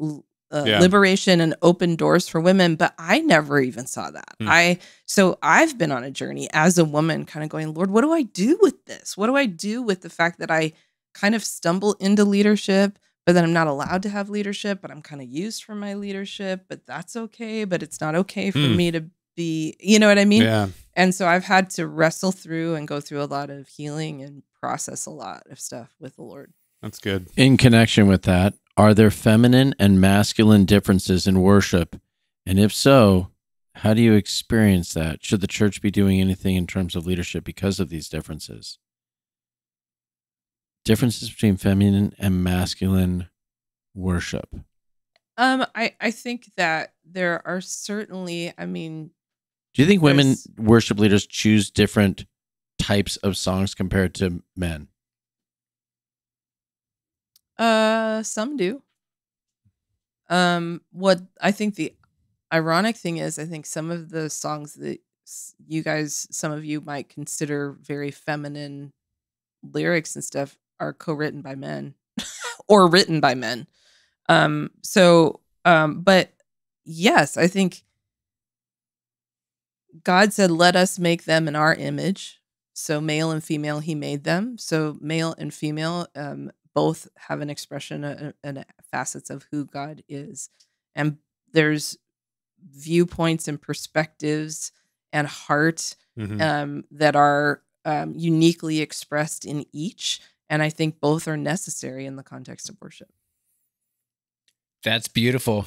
uh, Yeah. liberation and open doors for women, but I never even saw that. Hmm. I so I've been on a journey as a woman, kind of going, Lord, what do I do with this? What do I do with the fact that I kind of stumble into leadership, but then I'm not allowed to have leadership, but I'm kind of used for my leadership, but that's okay, but it's not okay for Hmm. me to be, you know what I mean? yeah. And so I've had to wrestle through and go through a lot of healing and process a lot of stuff with the Lord. That's good. In connection with that, are there feminine and masculine differences in worship? And if so, how do you experience that? Should the church be doing anything in terms of leadership because of these differences? Differences between feminine and masculine worship. Um, I, I think that there are certainly, I mean, Do you think women worship leaders choose different types of songs compared to men? Uh, some do. Um, what I think the ironic thing is, I think some of the songs that you guys, some of you might consider very feminine lyrics and stuff, are co-written by men or written by men. Um, so, um, but yes, I think God said, "Let us make them in our image." So, male and female, He made them. So, male and female, um, both have an expression uh, and facets of who God is. And there's viewpoints and perspectives and heart Mhm. um, that are um, uniquely expressed in each. And I think both are necessary in the context of worship. That's beautiful.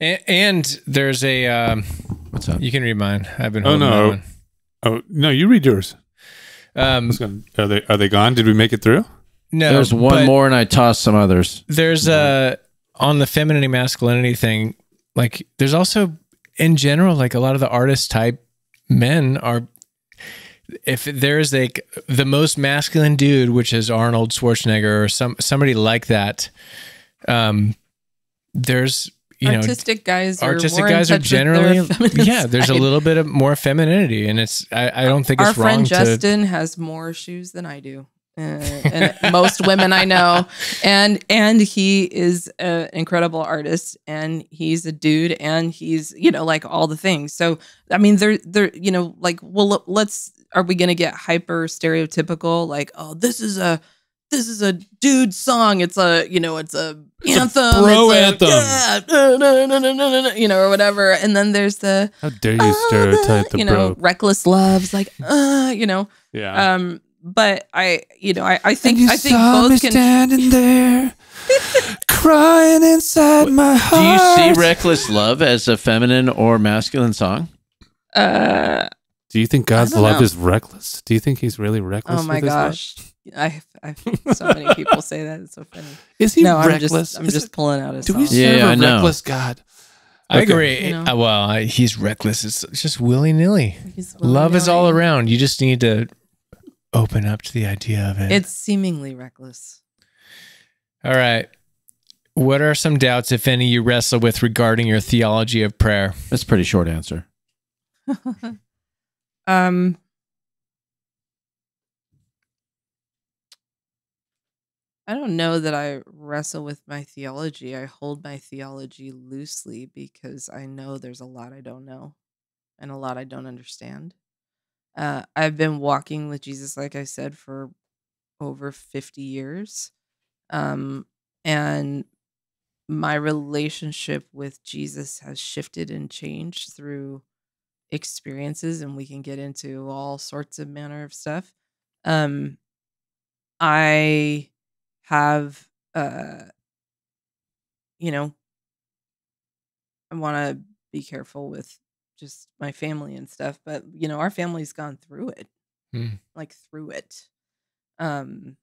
And, and there's a um, What's up? you can read mine. I've been Oh, no. Oh no, you read yours. Um, Let's go. Are they are they gone? Did we make it through? No, There's one more, and I tossed some others. There's a on the femininity masculinity thing. Like, there's also in general, like a lot of the artist type men are. If there's like the most masculine dude, which is Arnold Schwarzenegger or some somebody like that, um, there's you know artistic guys are artistic more guys are touch with their generally yeah there's a little bit of more femininity and it's i, I don't think our it's wrong friend to justin has more shoes than i do uh, and most women i know and and he is an incredible artist and he's a dude and he's you know like all the things so i mean they're they're you know like well let's are we gonna get hyper stereotypical like oh this is a this is a dude song. It's a you know it's a It's a anthem. bro it's a- anthem. yeah, no, no, you know or whatever. And then there's the How dare you "Oh, stereotype the you know bro? reckless loves like uh you know Yeah. um but I you know I I think I think both can standing there, crying inside my Do you see Reckless Love as a feminine or masculine song? uh Do you think God's love know. is reckless? Do you think He's really reckless? oh my with his love? gosh I I so many people say that it's so funny. Is he no, I'm reckless? just I'm just it- pulling out a do we song. Yeah, serve I a know. reckless God? I Okay. agree. You know. Uh, well, I, he's reckless. It's, it's just willy nilly. Love is all around. You just need to open up to the idea of it. It's seemingly reckless. all right. What are some doubts, if any, you wrestle with regarding your theology of prayer? That's a pretty short answer. um I don't know that I wrestle with my theology. I hold my theology loosely because I know there's a lot I don't know and a lot I don't understand. Uh, I've been walking with Jesus, like I said, for over 50 years. Um, and my relationship with Jesus has shifted and changed through experiences, and we can get into all sorts of manner of stuff. Um, I have, uh, you know, I want to be careful with just my family and stuff, but you know, our family's gone through it, Hmm. like through it. Um,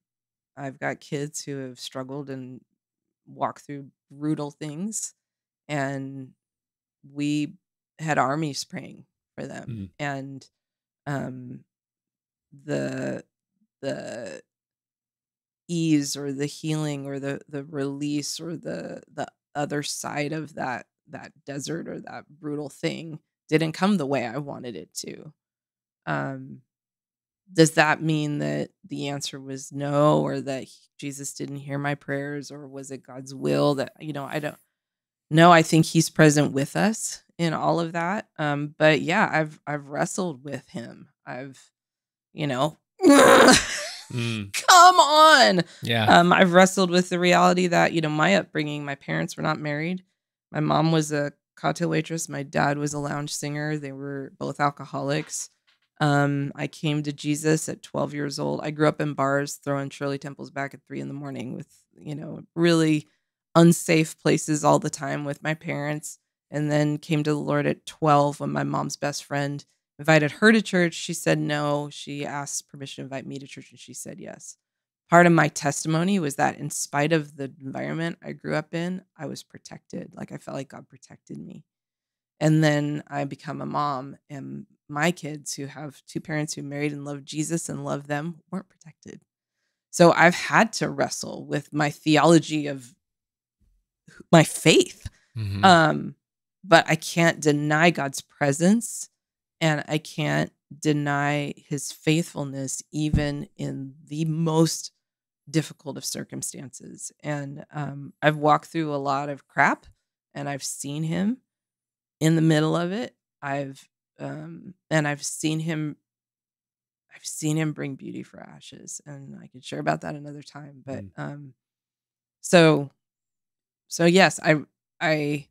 I've got kids who have struggled and walked through brutal things, and we had armies praying for them, Mm. and um, the the ease or the healing or the the release or the the other side of that that desert or that brutal thing didn't come the way I wanted it to. Um does that mean that the answer was no or that he- Jesus didn't hear my prayers or was it God's will that you know I don't know I think he's present with us in all of that um but yeah I've I've wrestled with him I've you know Mm, come on yeah. um, I've wrestled with the reality that you know my upbringing. My parents were not married. My mom was a cocktail waitress. My dad was a lounge singer. They were both alcoholics. Um, I came to Jesus at 12 years old. I grew up in bars, throwing Shirley Temples back at three in the morning with you know really unsafe places all the time with my parents. And then came to the Lord at 12 when my mom's best friend invited her to church. She said no. She asked permission to invite me to church, and she said yes part of my testimony was that in spite of the environment I grew up in, I was protected. Like I felt like God protected me. And then I become a mom, and my kids, who have two parents who married and love Jesus and love them, weren't protected. So I've had to wrestle with my theology of my faith. Mhm. Um, but I can't deny God's presence and I can't deny his faithfulness even in the most difficult of circumstances. And um, I've walked through a lot of crap and I've seen him in the middle of it. I've um, and I've seen him I've seen him bring beauty for ashes and I could share about that another time. But um so so yes, I I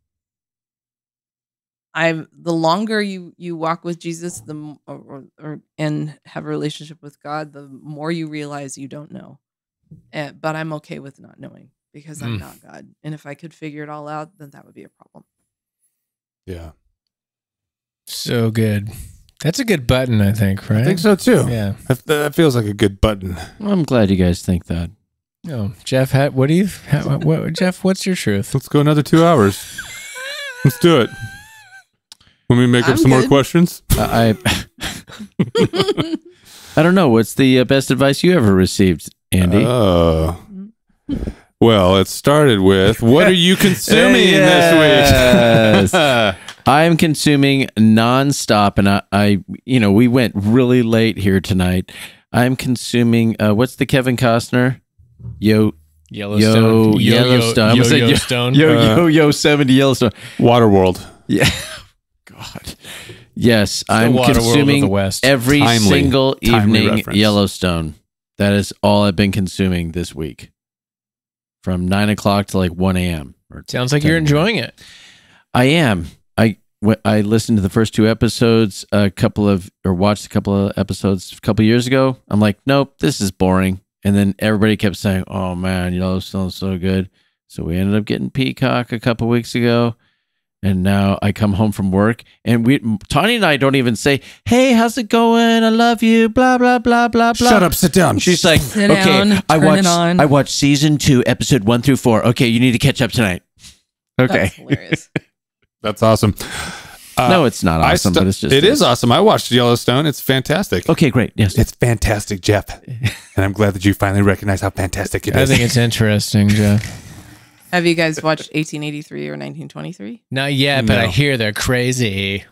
I the longer you you walk with Jesus, the or, or, or and have a relationship with God, the more you realize you don't know. Eh, but I'm okay with not knowing because I'm Mm. not God. And if I could figure it all out, then that would be a problem. Yeah. So good. That's a good button, I think, right? I think so too. Yeah. That, that feels like a good button. Well, I'm glad you guys think that. No, Jeff, what do you, ha- what, Jeff, what's your truth? Let's go another two hours. Let's do it. Let me make up I'm some more good. questions. I I don't know. What's the uh, best advice you ever received, Andy? Oh. Well, it started with what are you consuming Yes. this week? I'm consuming nonstop, and I, I, you know, we went really late here tonight. I'm consuming. Uh, what's the Kevin Costner? Yo, Yellowstone. Yo- Yellowstone. I Yellowstone. said Yo, yo- Stone. yo, Uh, yo, yo, seventy Yellowstone. Waterworld. Yeah. God. Yes, the I'm Waterworld of the consuming West. every Timely. single Timely evening reference. Yellowstone. That is all I've been consuming this week, from nine o'clock to like one a.m. Sounds like you're enjoying it. I am. I I listened to the first two episodes a couple of or watched a couple of episodes a couple years ago. I'm like, nope, this is boring. And then everybody kept saying, "Oh man, you know, this sounds so good." So we ended up getting Peacock a couple weeks ago. And now I come home from work, and we Tanya and I don't even say, "Hey, how's it going? I love you." Blah blah blah blah blah. Shut up, sit down. She's like, Sit "Okay, down, I turn watched on." I watched season two, episode one through four. Okay, you need to catch up tonight." Okay, That's. That's awesome. Uh, no, it's not I awesome, stu- but it's just it is awesome. I watched Yellowstone. It's fantastic. Okay, great. Yes, It's fantastic, Jeff. and I'm glad that you finally recognize how fantastic it I is. think it's interesting, Jeff. Have you guys watched 1883 or 1923? Not yet, but I hear they're crazy.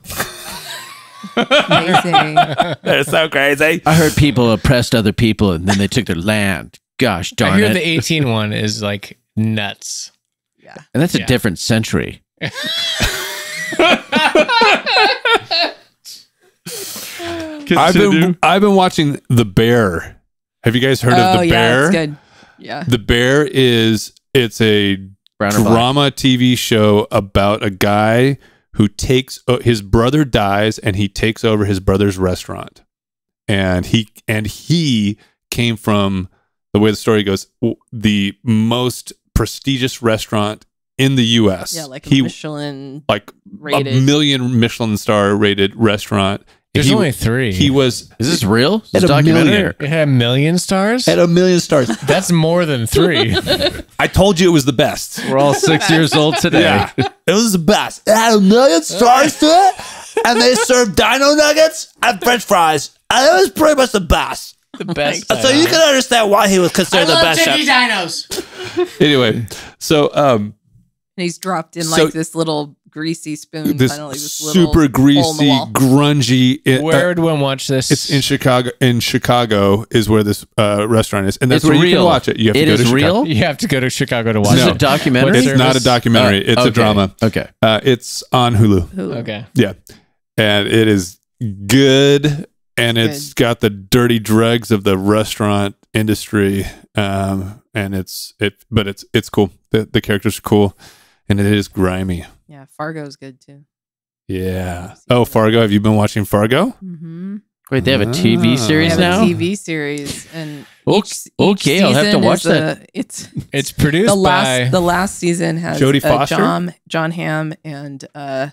Amazing. They're so crazy. I heard people oppressed other people and then they took their land. Gosh darn. it. I hear it. the 18 one is like nuts. yeah. and that's a different century. I've been I've been watching The Bear. Have you guys heard oh, of The yeah, Bear? it's good. Yeah. The Bear is it's a Brown or black? drama TV show about a guy who takes uh, his brother dies and he takes over his brother's restaurant. And he and he came from the way the story goes the most prestigious restaurant in the US. Yeah, like a he Michelin like rated. a million Michelin star rated restaurant. There's he, only three. he was Is this real? Is At this a documentary? million. or- it had a million stars. At a million stars. That's more than three. I told you it was the best. We're all six years old today. Yeah. It was the best. It had a million stars to it, and they served dino nuggets and French fries, and it was pretty much the best. the best. So you can understand why he was considered the best chef. dinos. Anyway, so um, And he's dropped in So- like this little greasy spoon, this finally, this super hole greasy, grungy. it- Where uh, would one watch this? it's in Chicago. In Chicago is where this uh, restaurant is, and that's It's where you can watch it. You have to go is to Chicago. real? You have to go to Chicago to Is watch this No. a documentary? It's not a documentary. Uh, it's a drama. Okay. Uh, it's on Hulu. Who- Okay. Yeah, and it is good, and It's it's got the dirty dregs of the restaurant industry. Um, and it's it, but it's it's cool. The the characters are cool, and it is grimy. Yeah, Fargo's good too. Yeah. Oh, Fargo. Have you been watching Fargo? Mm-hmm. Wait, they have a TV Ah. They series have now? a TV series, and Ok- each, each I'll have to watch is that. A, it's It's produced the last by. the last season has Jodie uh, Foster? John Jon Hamm and uh,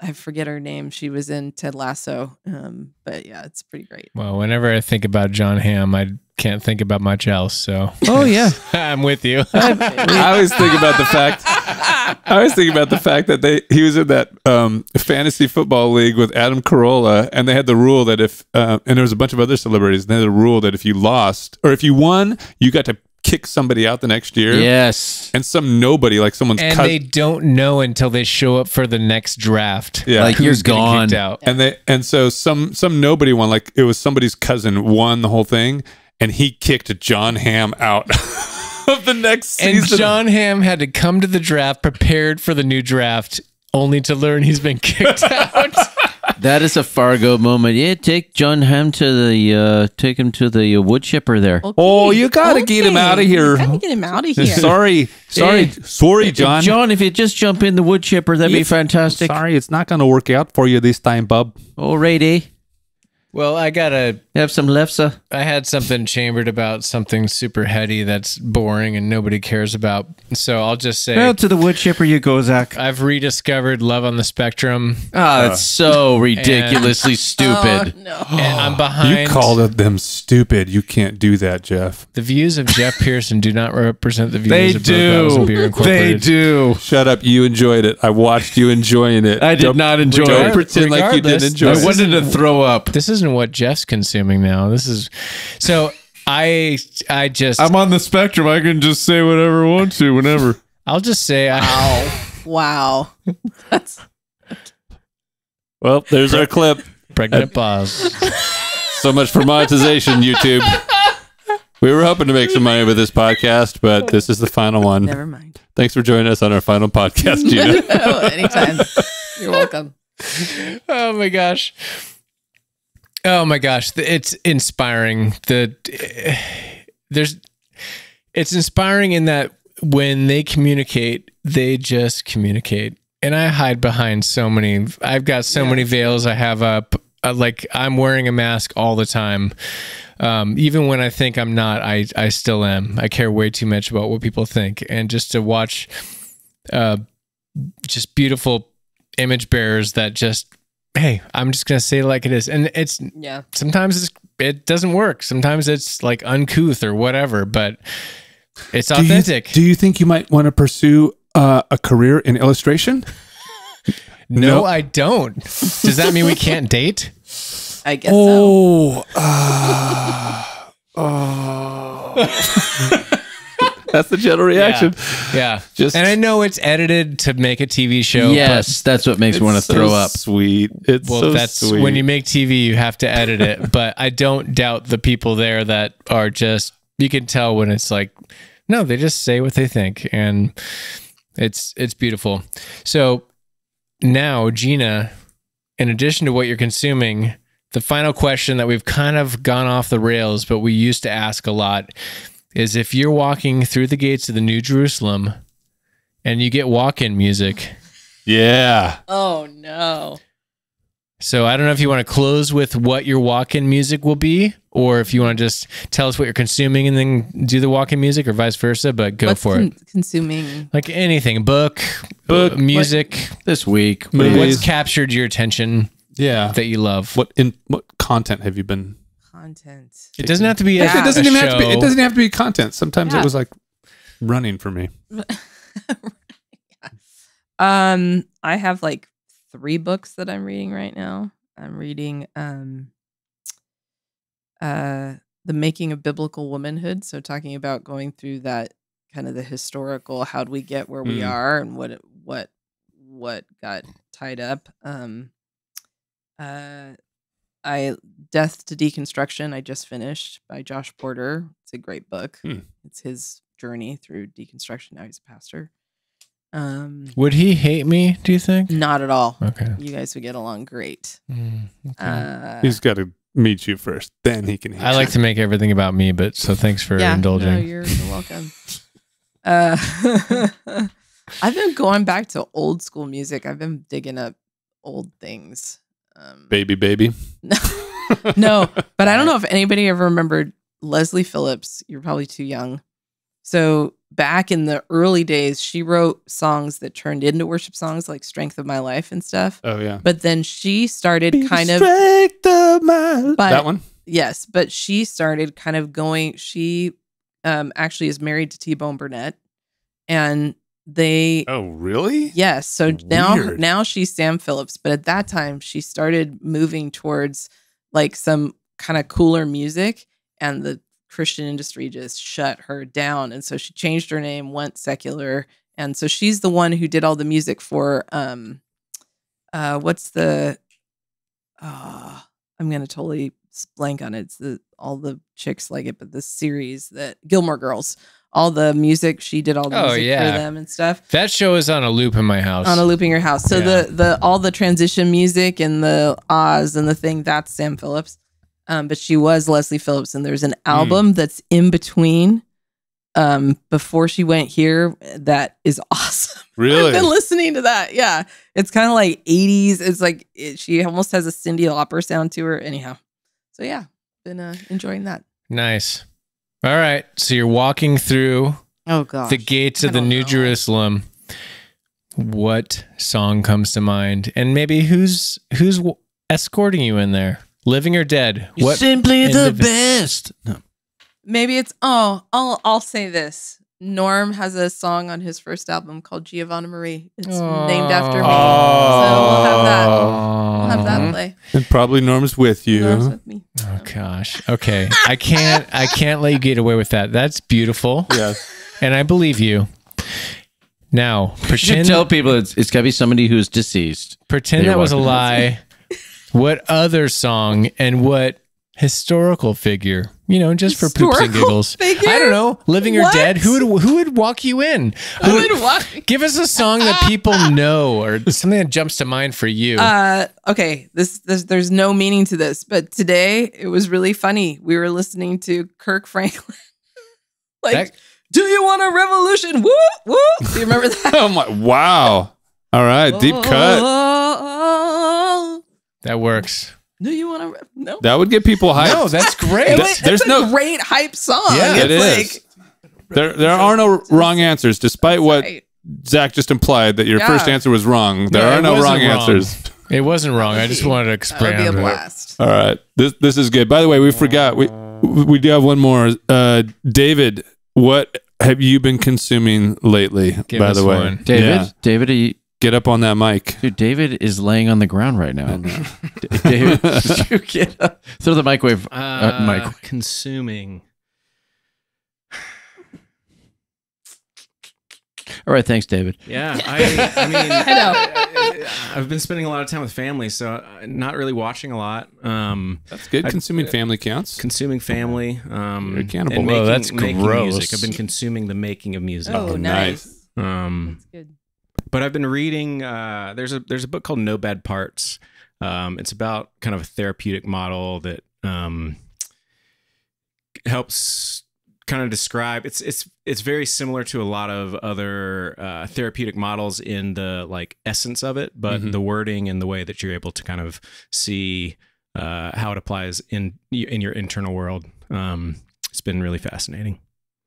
I forget her name. She was in Ted Lasso, um, but yeah, it's pretty great. well, whenever I think about Jon Hamm, I can't think about much else. So Oh yeah. I'm with you. I always think about the fact. I always think about the fact that they he was in that um, fantasy football league with Adam Carolla, and they had the rule that if uh, and there was a bunch of other celebrities, and they had the rule that if you lost or if you won, you got to kick somebody out the next year. Yes. And some nobody, like someone's and cousin, they don't know until they show up for the next draft. yeah, Like, who's you're getting gone. kicked out. and they and so some some nobody won. Like it was somebody's cousin won the whole thing, and he kicked Jon Hamm out of the next And season. Jon Hamm had to come to the draft prepared for the new draft, only to learn he's been kicked out. That is a Fargo moment. Yeah, take Jon Hamm to the uh take him to the uh, wood chipper there. Oh, you gotta get him outta here. You gotta get him out of here. sorry, sorry, Hey, sorry, Jon. Jon, if you just jump in the wood chipper, that'd be fantastic. Sorry, it's not going to work out for you this time, bub. Alrighty. well, I gotta. You have some lefse? I had something chambered about something super heady that's boring and nobody cares about. So I'll just say Well, to the wood chipper you go, Zack. I've rediscovered Love on the Spectrum, Ah, that's so ridiculously Oh, stupid. no. and I'm behind. You called them stupid. You can't do that, Jeff. the views of Jeff Pearson do not represent the views They of Bros Bibles and Beer do. They do. Shut up. You enjoyed it. I watched you enjoying it. I did Don't- not enjoy Don't it. pretend like you didn't enjoy this I wanted to throw up. This isn't what Jeff's consuming now. This is so. I I just I'm on the spectrum. I can just say whatever I want to whenever. I'll just say I Wow. That's Well, there's our clip. pregnant pause. So much for monetization, YouTube. We were hoping to make some money with this podcast, but this is the final one. never mind. Thanks for joining us on our final podcast, Gina. oh, anytime. You're welcome. oh my gosh. Oh my gosh, it's inspiring. The there's it's inspiring in that when they communicate, they just communicate. And I hide behind so many I've got so many veils I have up uh, like I'm wearing a mask all the time. Um, even when I think I'm not, I I still am. I care way too much about what people think, and just to watch, uh, just beautiful image bearers that just hey i'm just gonna say it like it is and it's Yeah. sometimes it's, it doesn't work sometimes it's like uncouth or whatever but it's Do you- authentic Do you, think you might want to pursue uh, a career in illustration? no, no. i don't does that mean we can't date I guess so. Oh, uh, oh. That's the general reaction. yeah Just- and i know it's edited to make a tv show but- Yes, that's what makes me want to so throw up. Sweet. It's well, so that's sweet. when you make TV, you have to edit it. but I don't doubt the people there that are just, you can tell when it's like, no, they just say what they think. And it's, it's beautiful. So now, Gina, in addition to what you're consuming, the final question that we've kind of gone off the rails, but we used to ask a lot is if you're walking through the gates of the New Jerusalem and you get walk in music, yeah. Oh no. So I don't know if you want to close with what your walk-in music will be, or if you want to just tell us what you're consuming and then do the walk-in music, or vice versa. But go What's for con- it. Consuming. Like anything, book, Book, uh, music. This week. What's captured your attention Yeah. that you love? What in what content have you been? Content. It doesn't have to be. A, it doesn't a even have to be. It doesn't have to be content. Sometimes Yeah. it was like running for me. Um, I have like three books that I'm reading right now. I'm reading um uh, the making of biblical womanhood. So talking about going through that kind of the historical, how do we get where we Mm. are, and what what what got tied up. Um, uh, I Death to Deconstruction. I just finished by Josh Porter. It's a great book. Hmm. It's his journey through deconstruction. Now he's a pastor. Um, Would he hate me? Do you think? not at all. Okay. You guys would get along great. Mm, okay. Uh, He's got to meet you first, then he can. hit I you. like to make everything about me, but so thanks for yeah, indulging. No, you're, you're welcome. uh, I've been going back to old school music. I've been digging up old things. Um, baby, baby. No, no, but I don't know if anybody ever remembered Leslie Phillips. You're probably too young. So back in the early days, she wrote songs that turned into worship songs like "Strength of My Life" and stuff. Oh yeah, But then she started kind of Strength of my but that one. Yes, but she started kind of going. She um, actually is married to T Bone Burnett, and they Oh really? yes. So now now she's Sam Phillips, but at that time she started moving towards like some kind of cooler music, and the Christian industry just shut her down, and so she changed her name, went secular, and so she's the one who did all the music for um, uh, what's the uh I'm gonna totally blank on it. It's the all the chicks like it, but the series that Gilmore Girls, all the music she did all the Oh, music yeah. for them and stuff That show is on a loop in my house. on a loop in your house. So Yeah. the the all the transition music and the Oz and the thing that's Sam Phillips, um, but she was Leslie Phillips, and there's an album that's in between, um, before she went here that is awesome. Really, I've been listening to that. Yeah, it's kind of like '80s. It's like it, she almost has a Cyndi Lauper sound to her. Anyhow, so yeah, been uh, enjoying that. Nice. All right. So you're walking through Oh god, the gates of the New know. Jerusalem. What song comes to mind? And maybe who's who's escorting you in there? Living or dead? You're What? simply the the- best. No. Maybe it's oh, I'll I'll say this. Norm has a song on his first album called Giovanna Marie. It's named after me. So we'll have that. We'll have that mm-hmm. play. and probably Norm's with you. Norm's with me. Oh gosh. Okay. I can't I can't let you get away with that. That's beautiful. Yes. And I believe you. Now, You pretend tell people it's, it's got to be somebody who's deceased. pretend that was a lie. what other song and what historical figure? You know, just for poops and giggles. figure? I don't know. Living or dead? Who would who would walk you in? Who would- What? Give us a song that people know or something that jumps to mind for you. Uh, okay, this, this there's no meaning to this, but today it was really funny. We were listening to Kirk Franklin. like, That- do you want a revolution? Woo woo. Do you remember that? Oh my! Wow. All right, deep cut. Oh, that works. Do you want to? re- no? That would get people hyped. No, that's great. was- Th- it's there's a no- great hype song. Yeah, it's it is. like There, there are no wrong answers, despite what right. Zack just implied that your Yeah. first answer was wrong. There No, are no wrong, wrong. answers. It wasn't wrong. I just wanted to That would explain. be a on it. blast. All right, this this is good. By the way, we forgot we we do have one more. Uh, David, what have you been consuming lately? Give by us the way, one. David, Yeah. David, are you, get up on that mic. dude, David is laying on the ground right now. I know. D- David, you get up? Throw the microwave. Uh, microwave. consuming. All right, thanks, David. Yeah, I, I mean, I know. I've been spending a lot of time with family, so uh, not really watching a lot. Um, That's good. I- Consuming family counts. consuming family. Um, You're a cannibal. and Whoa, making, that's gross. music. I've been consuming the making of music. Oh, nice. nice. Um, That's good. But I've been reading. Uh, there's a there's a book called No Bad Parts. Um, it's about kind of a therapeutic model that um, helps kind of describe. It's it's it's very similar to a lot of other uh, therapeutic models in the like essence of it, but Mhm. the wording and the way that you're able to kind of see uh, how it applies in in your internal world. Um, it's been really fascinating.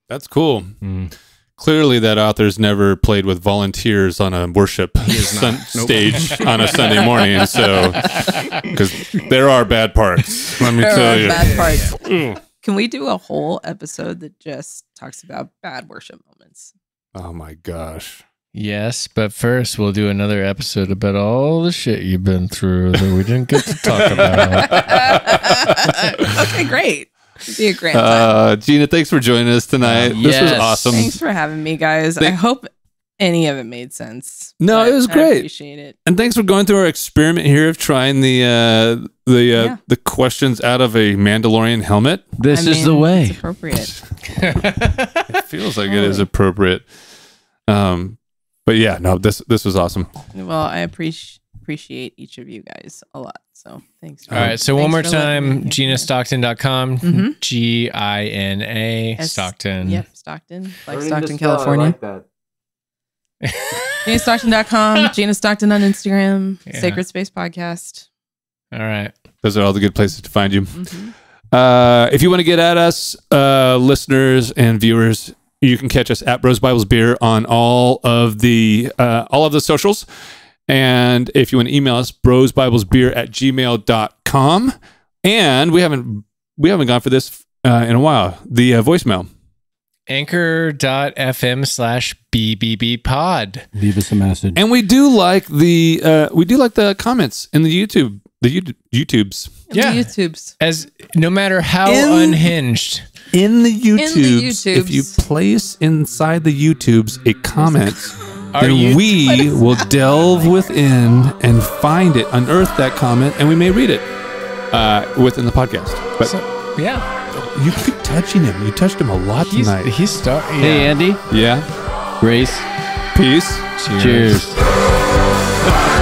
That's cool. Mm. Clearly, that author's never played with volunteers on a worship sun- Nope. stage on a Sunday morning. So, because there are bad parts, let me There tell are you. bad parts. Can we do a whole episode that just talks about bad worship moments? Oh my gosh. Yes, but first we'll do another episode about all the shit you've been through that we didn't get to talk about. okay, great. It'd be a grand time. Uh, Gina, thanks for joining us tonight. This was awesome. Thanks for having me, guys. I hope any of it made sense. No, it was I great. appreciate it. And thanks for going through our experiment here of trying the uh, the uh, Yeah. the questions out of a Mandalorian helmet. This I is the way. It's appropriate. It feels like it is appropriate. Um, but yeah, no, this this was awesome. well, I appreciate appreciate each of you guys a lot. So thanks. All right, so one more thanks for letting me time, be here. GinaStockton.com, Mhm. G I N A, S- Stockton. Yep, Stockton, like Stockton, California. that. GinaStockton.com, Gina Stockton on Instagram, Yeah. Sacred Space Podcast. All right. Those are all the good places to find you. Mhm. Uh, if you want to get at us, uh, listeners and viewers, you can catch us at Bros Bibles Beer on all of the uh, all of the socials. And if you want to email us, brosbiblesbeer at gmail.com. And we haven't we haven't gone for this uh, in a while. The uh, voicemail. Anchor.fm slash BBB pod. Leave us a message. And we do like the uh, we do like the comments in the YouTube the YouTubes. And Yeah. The YouTubes. As no matter how In- unhinged, In the YouTubes, if you place inside the YouTubes a comment, Are then we will delve within and find it, unearth that comment, and we may read it uh, within the podcast. But so, yeah, you keep touching him. You touched him a lot he's tonight. he's start. Hey. Andy. yeah. Grace. Peace. Cheers.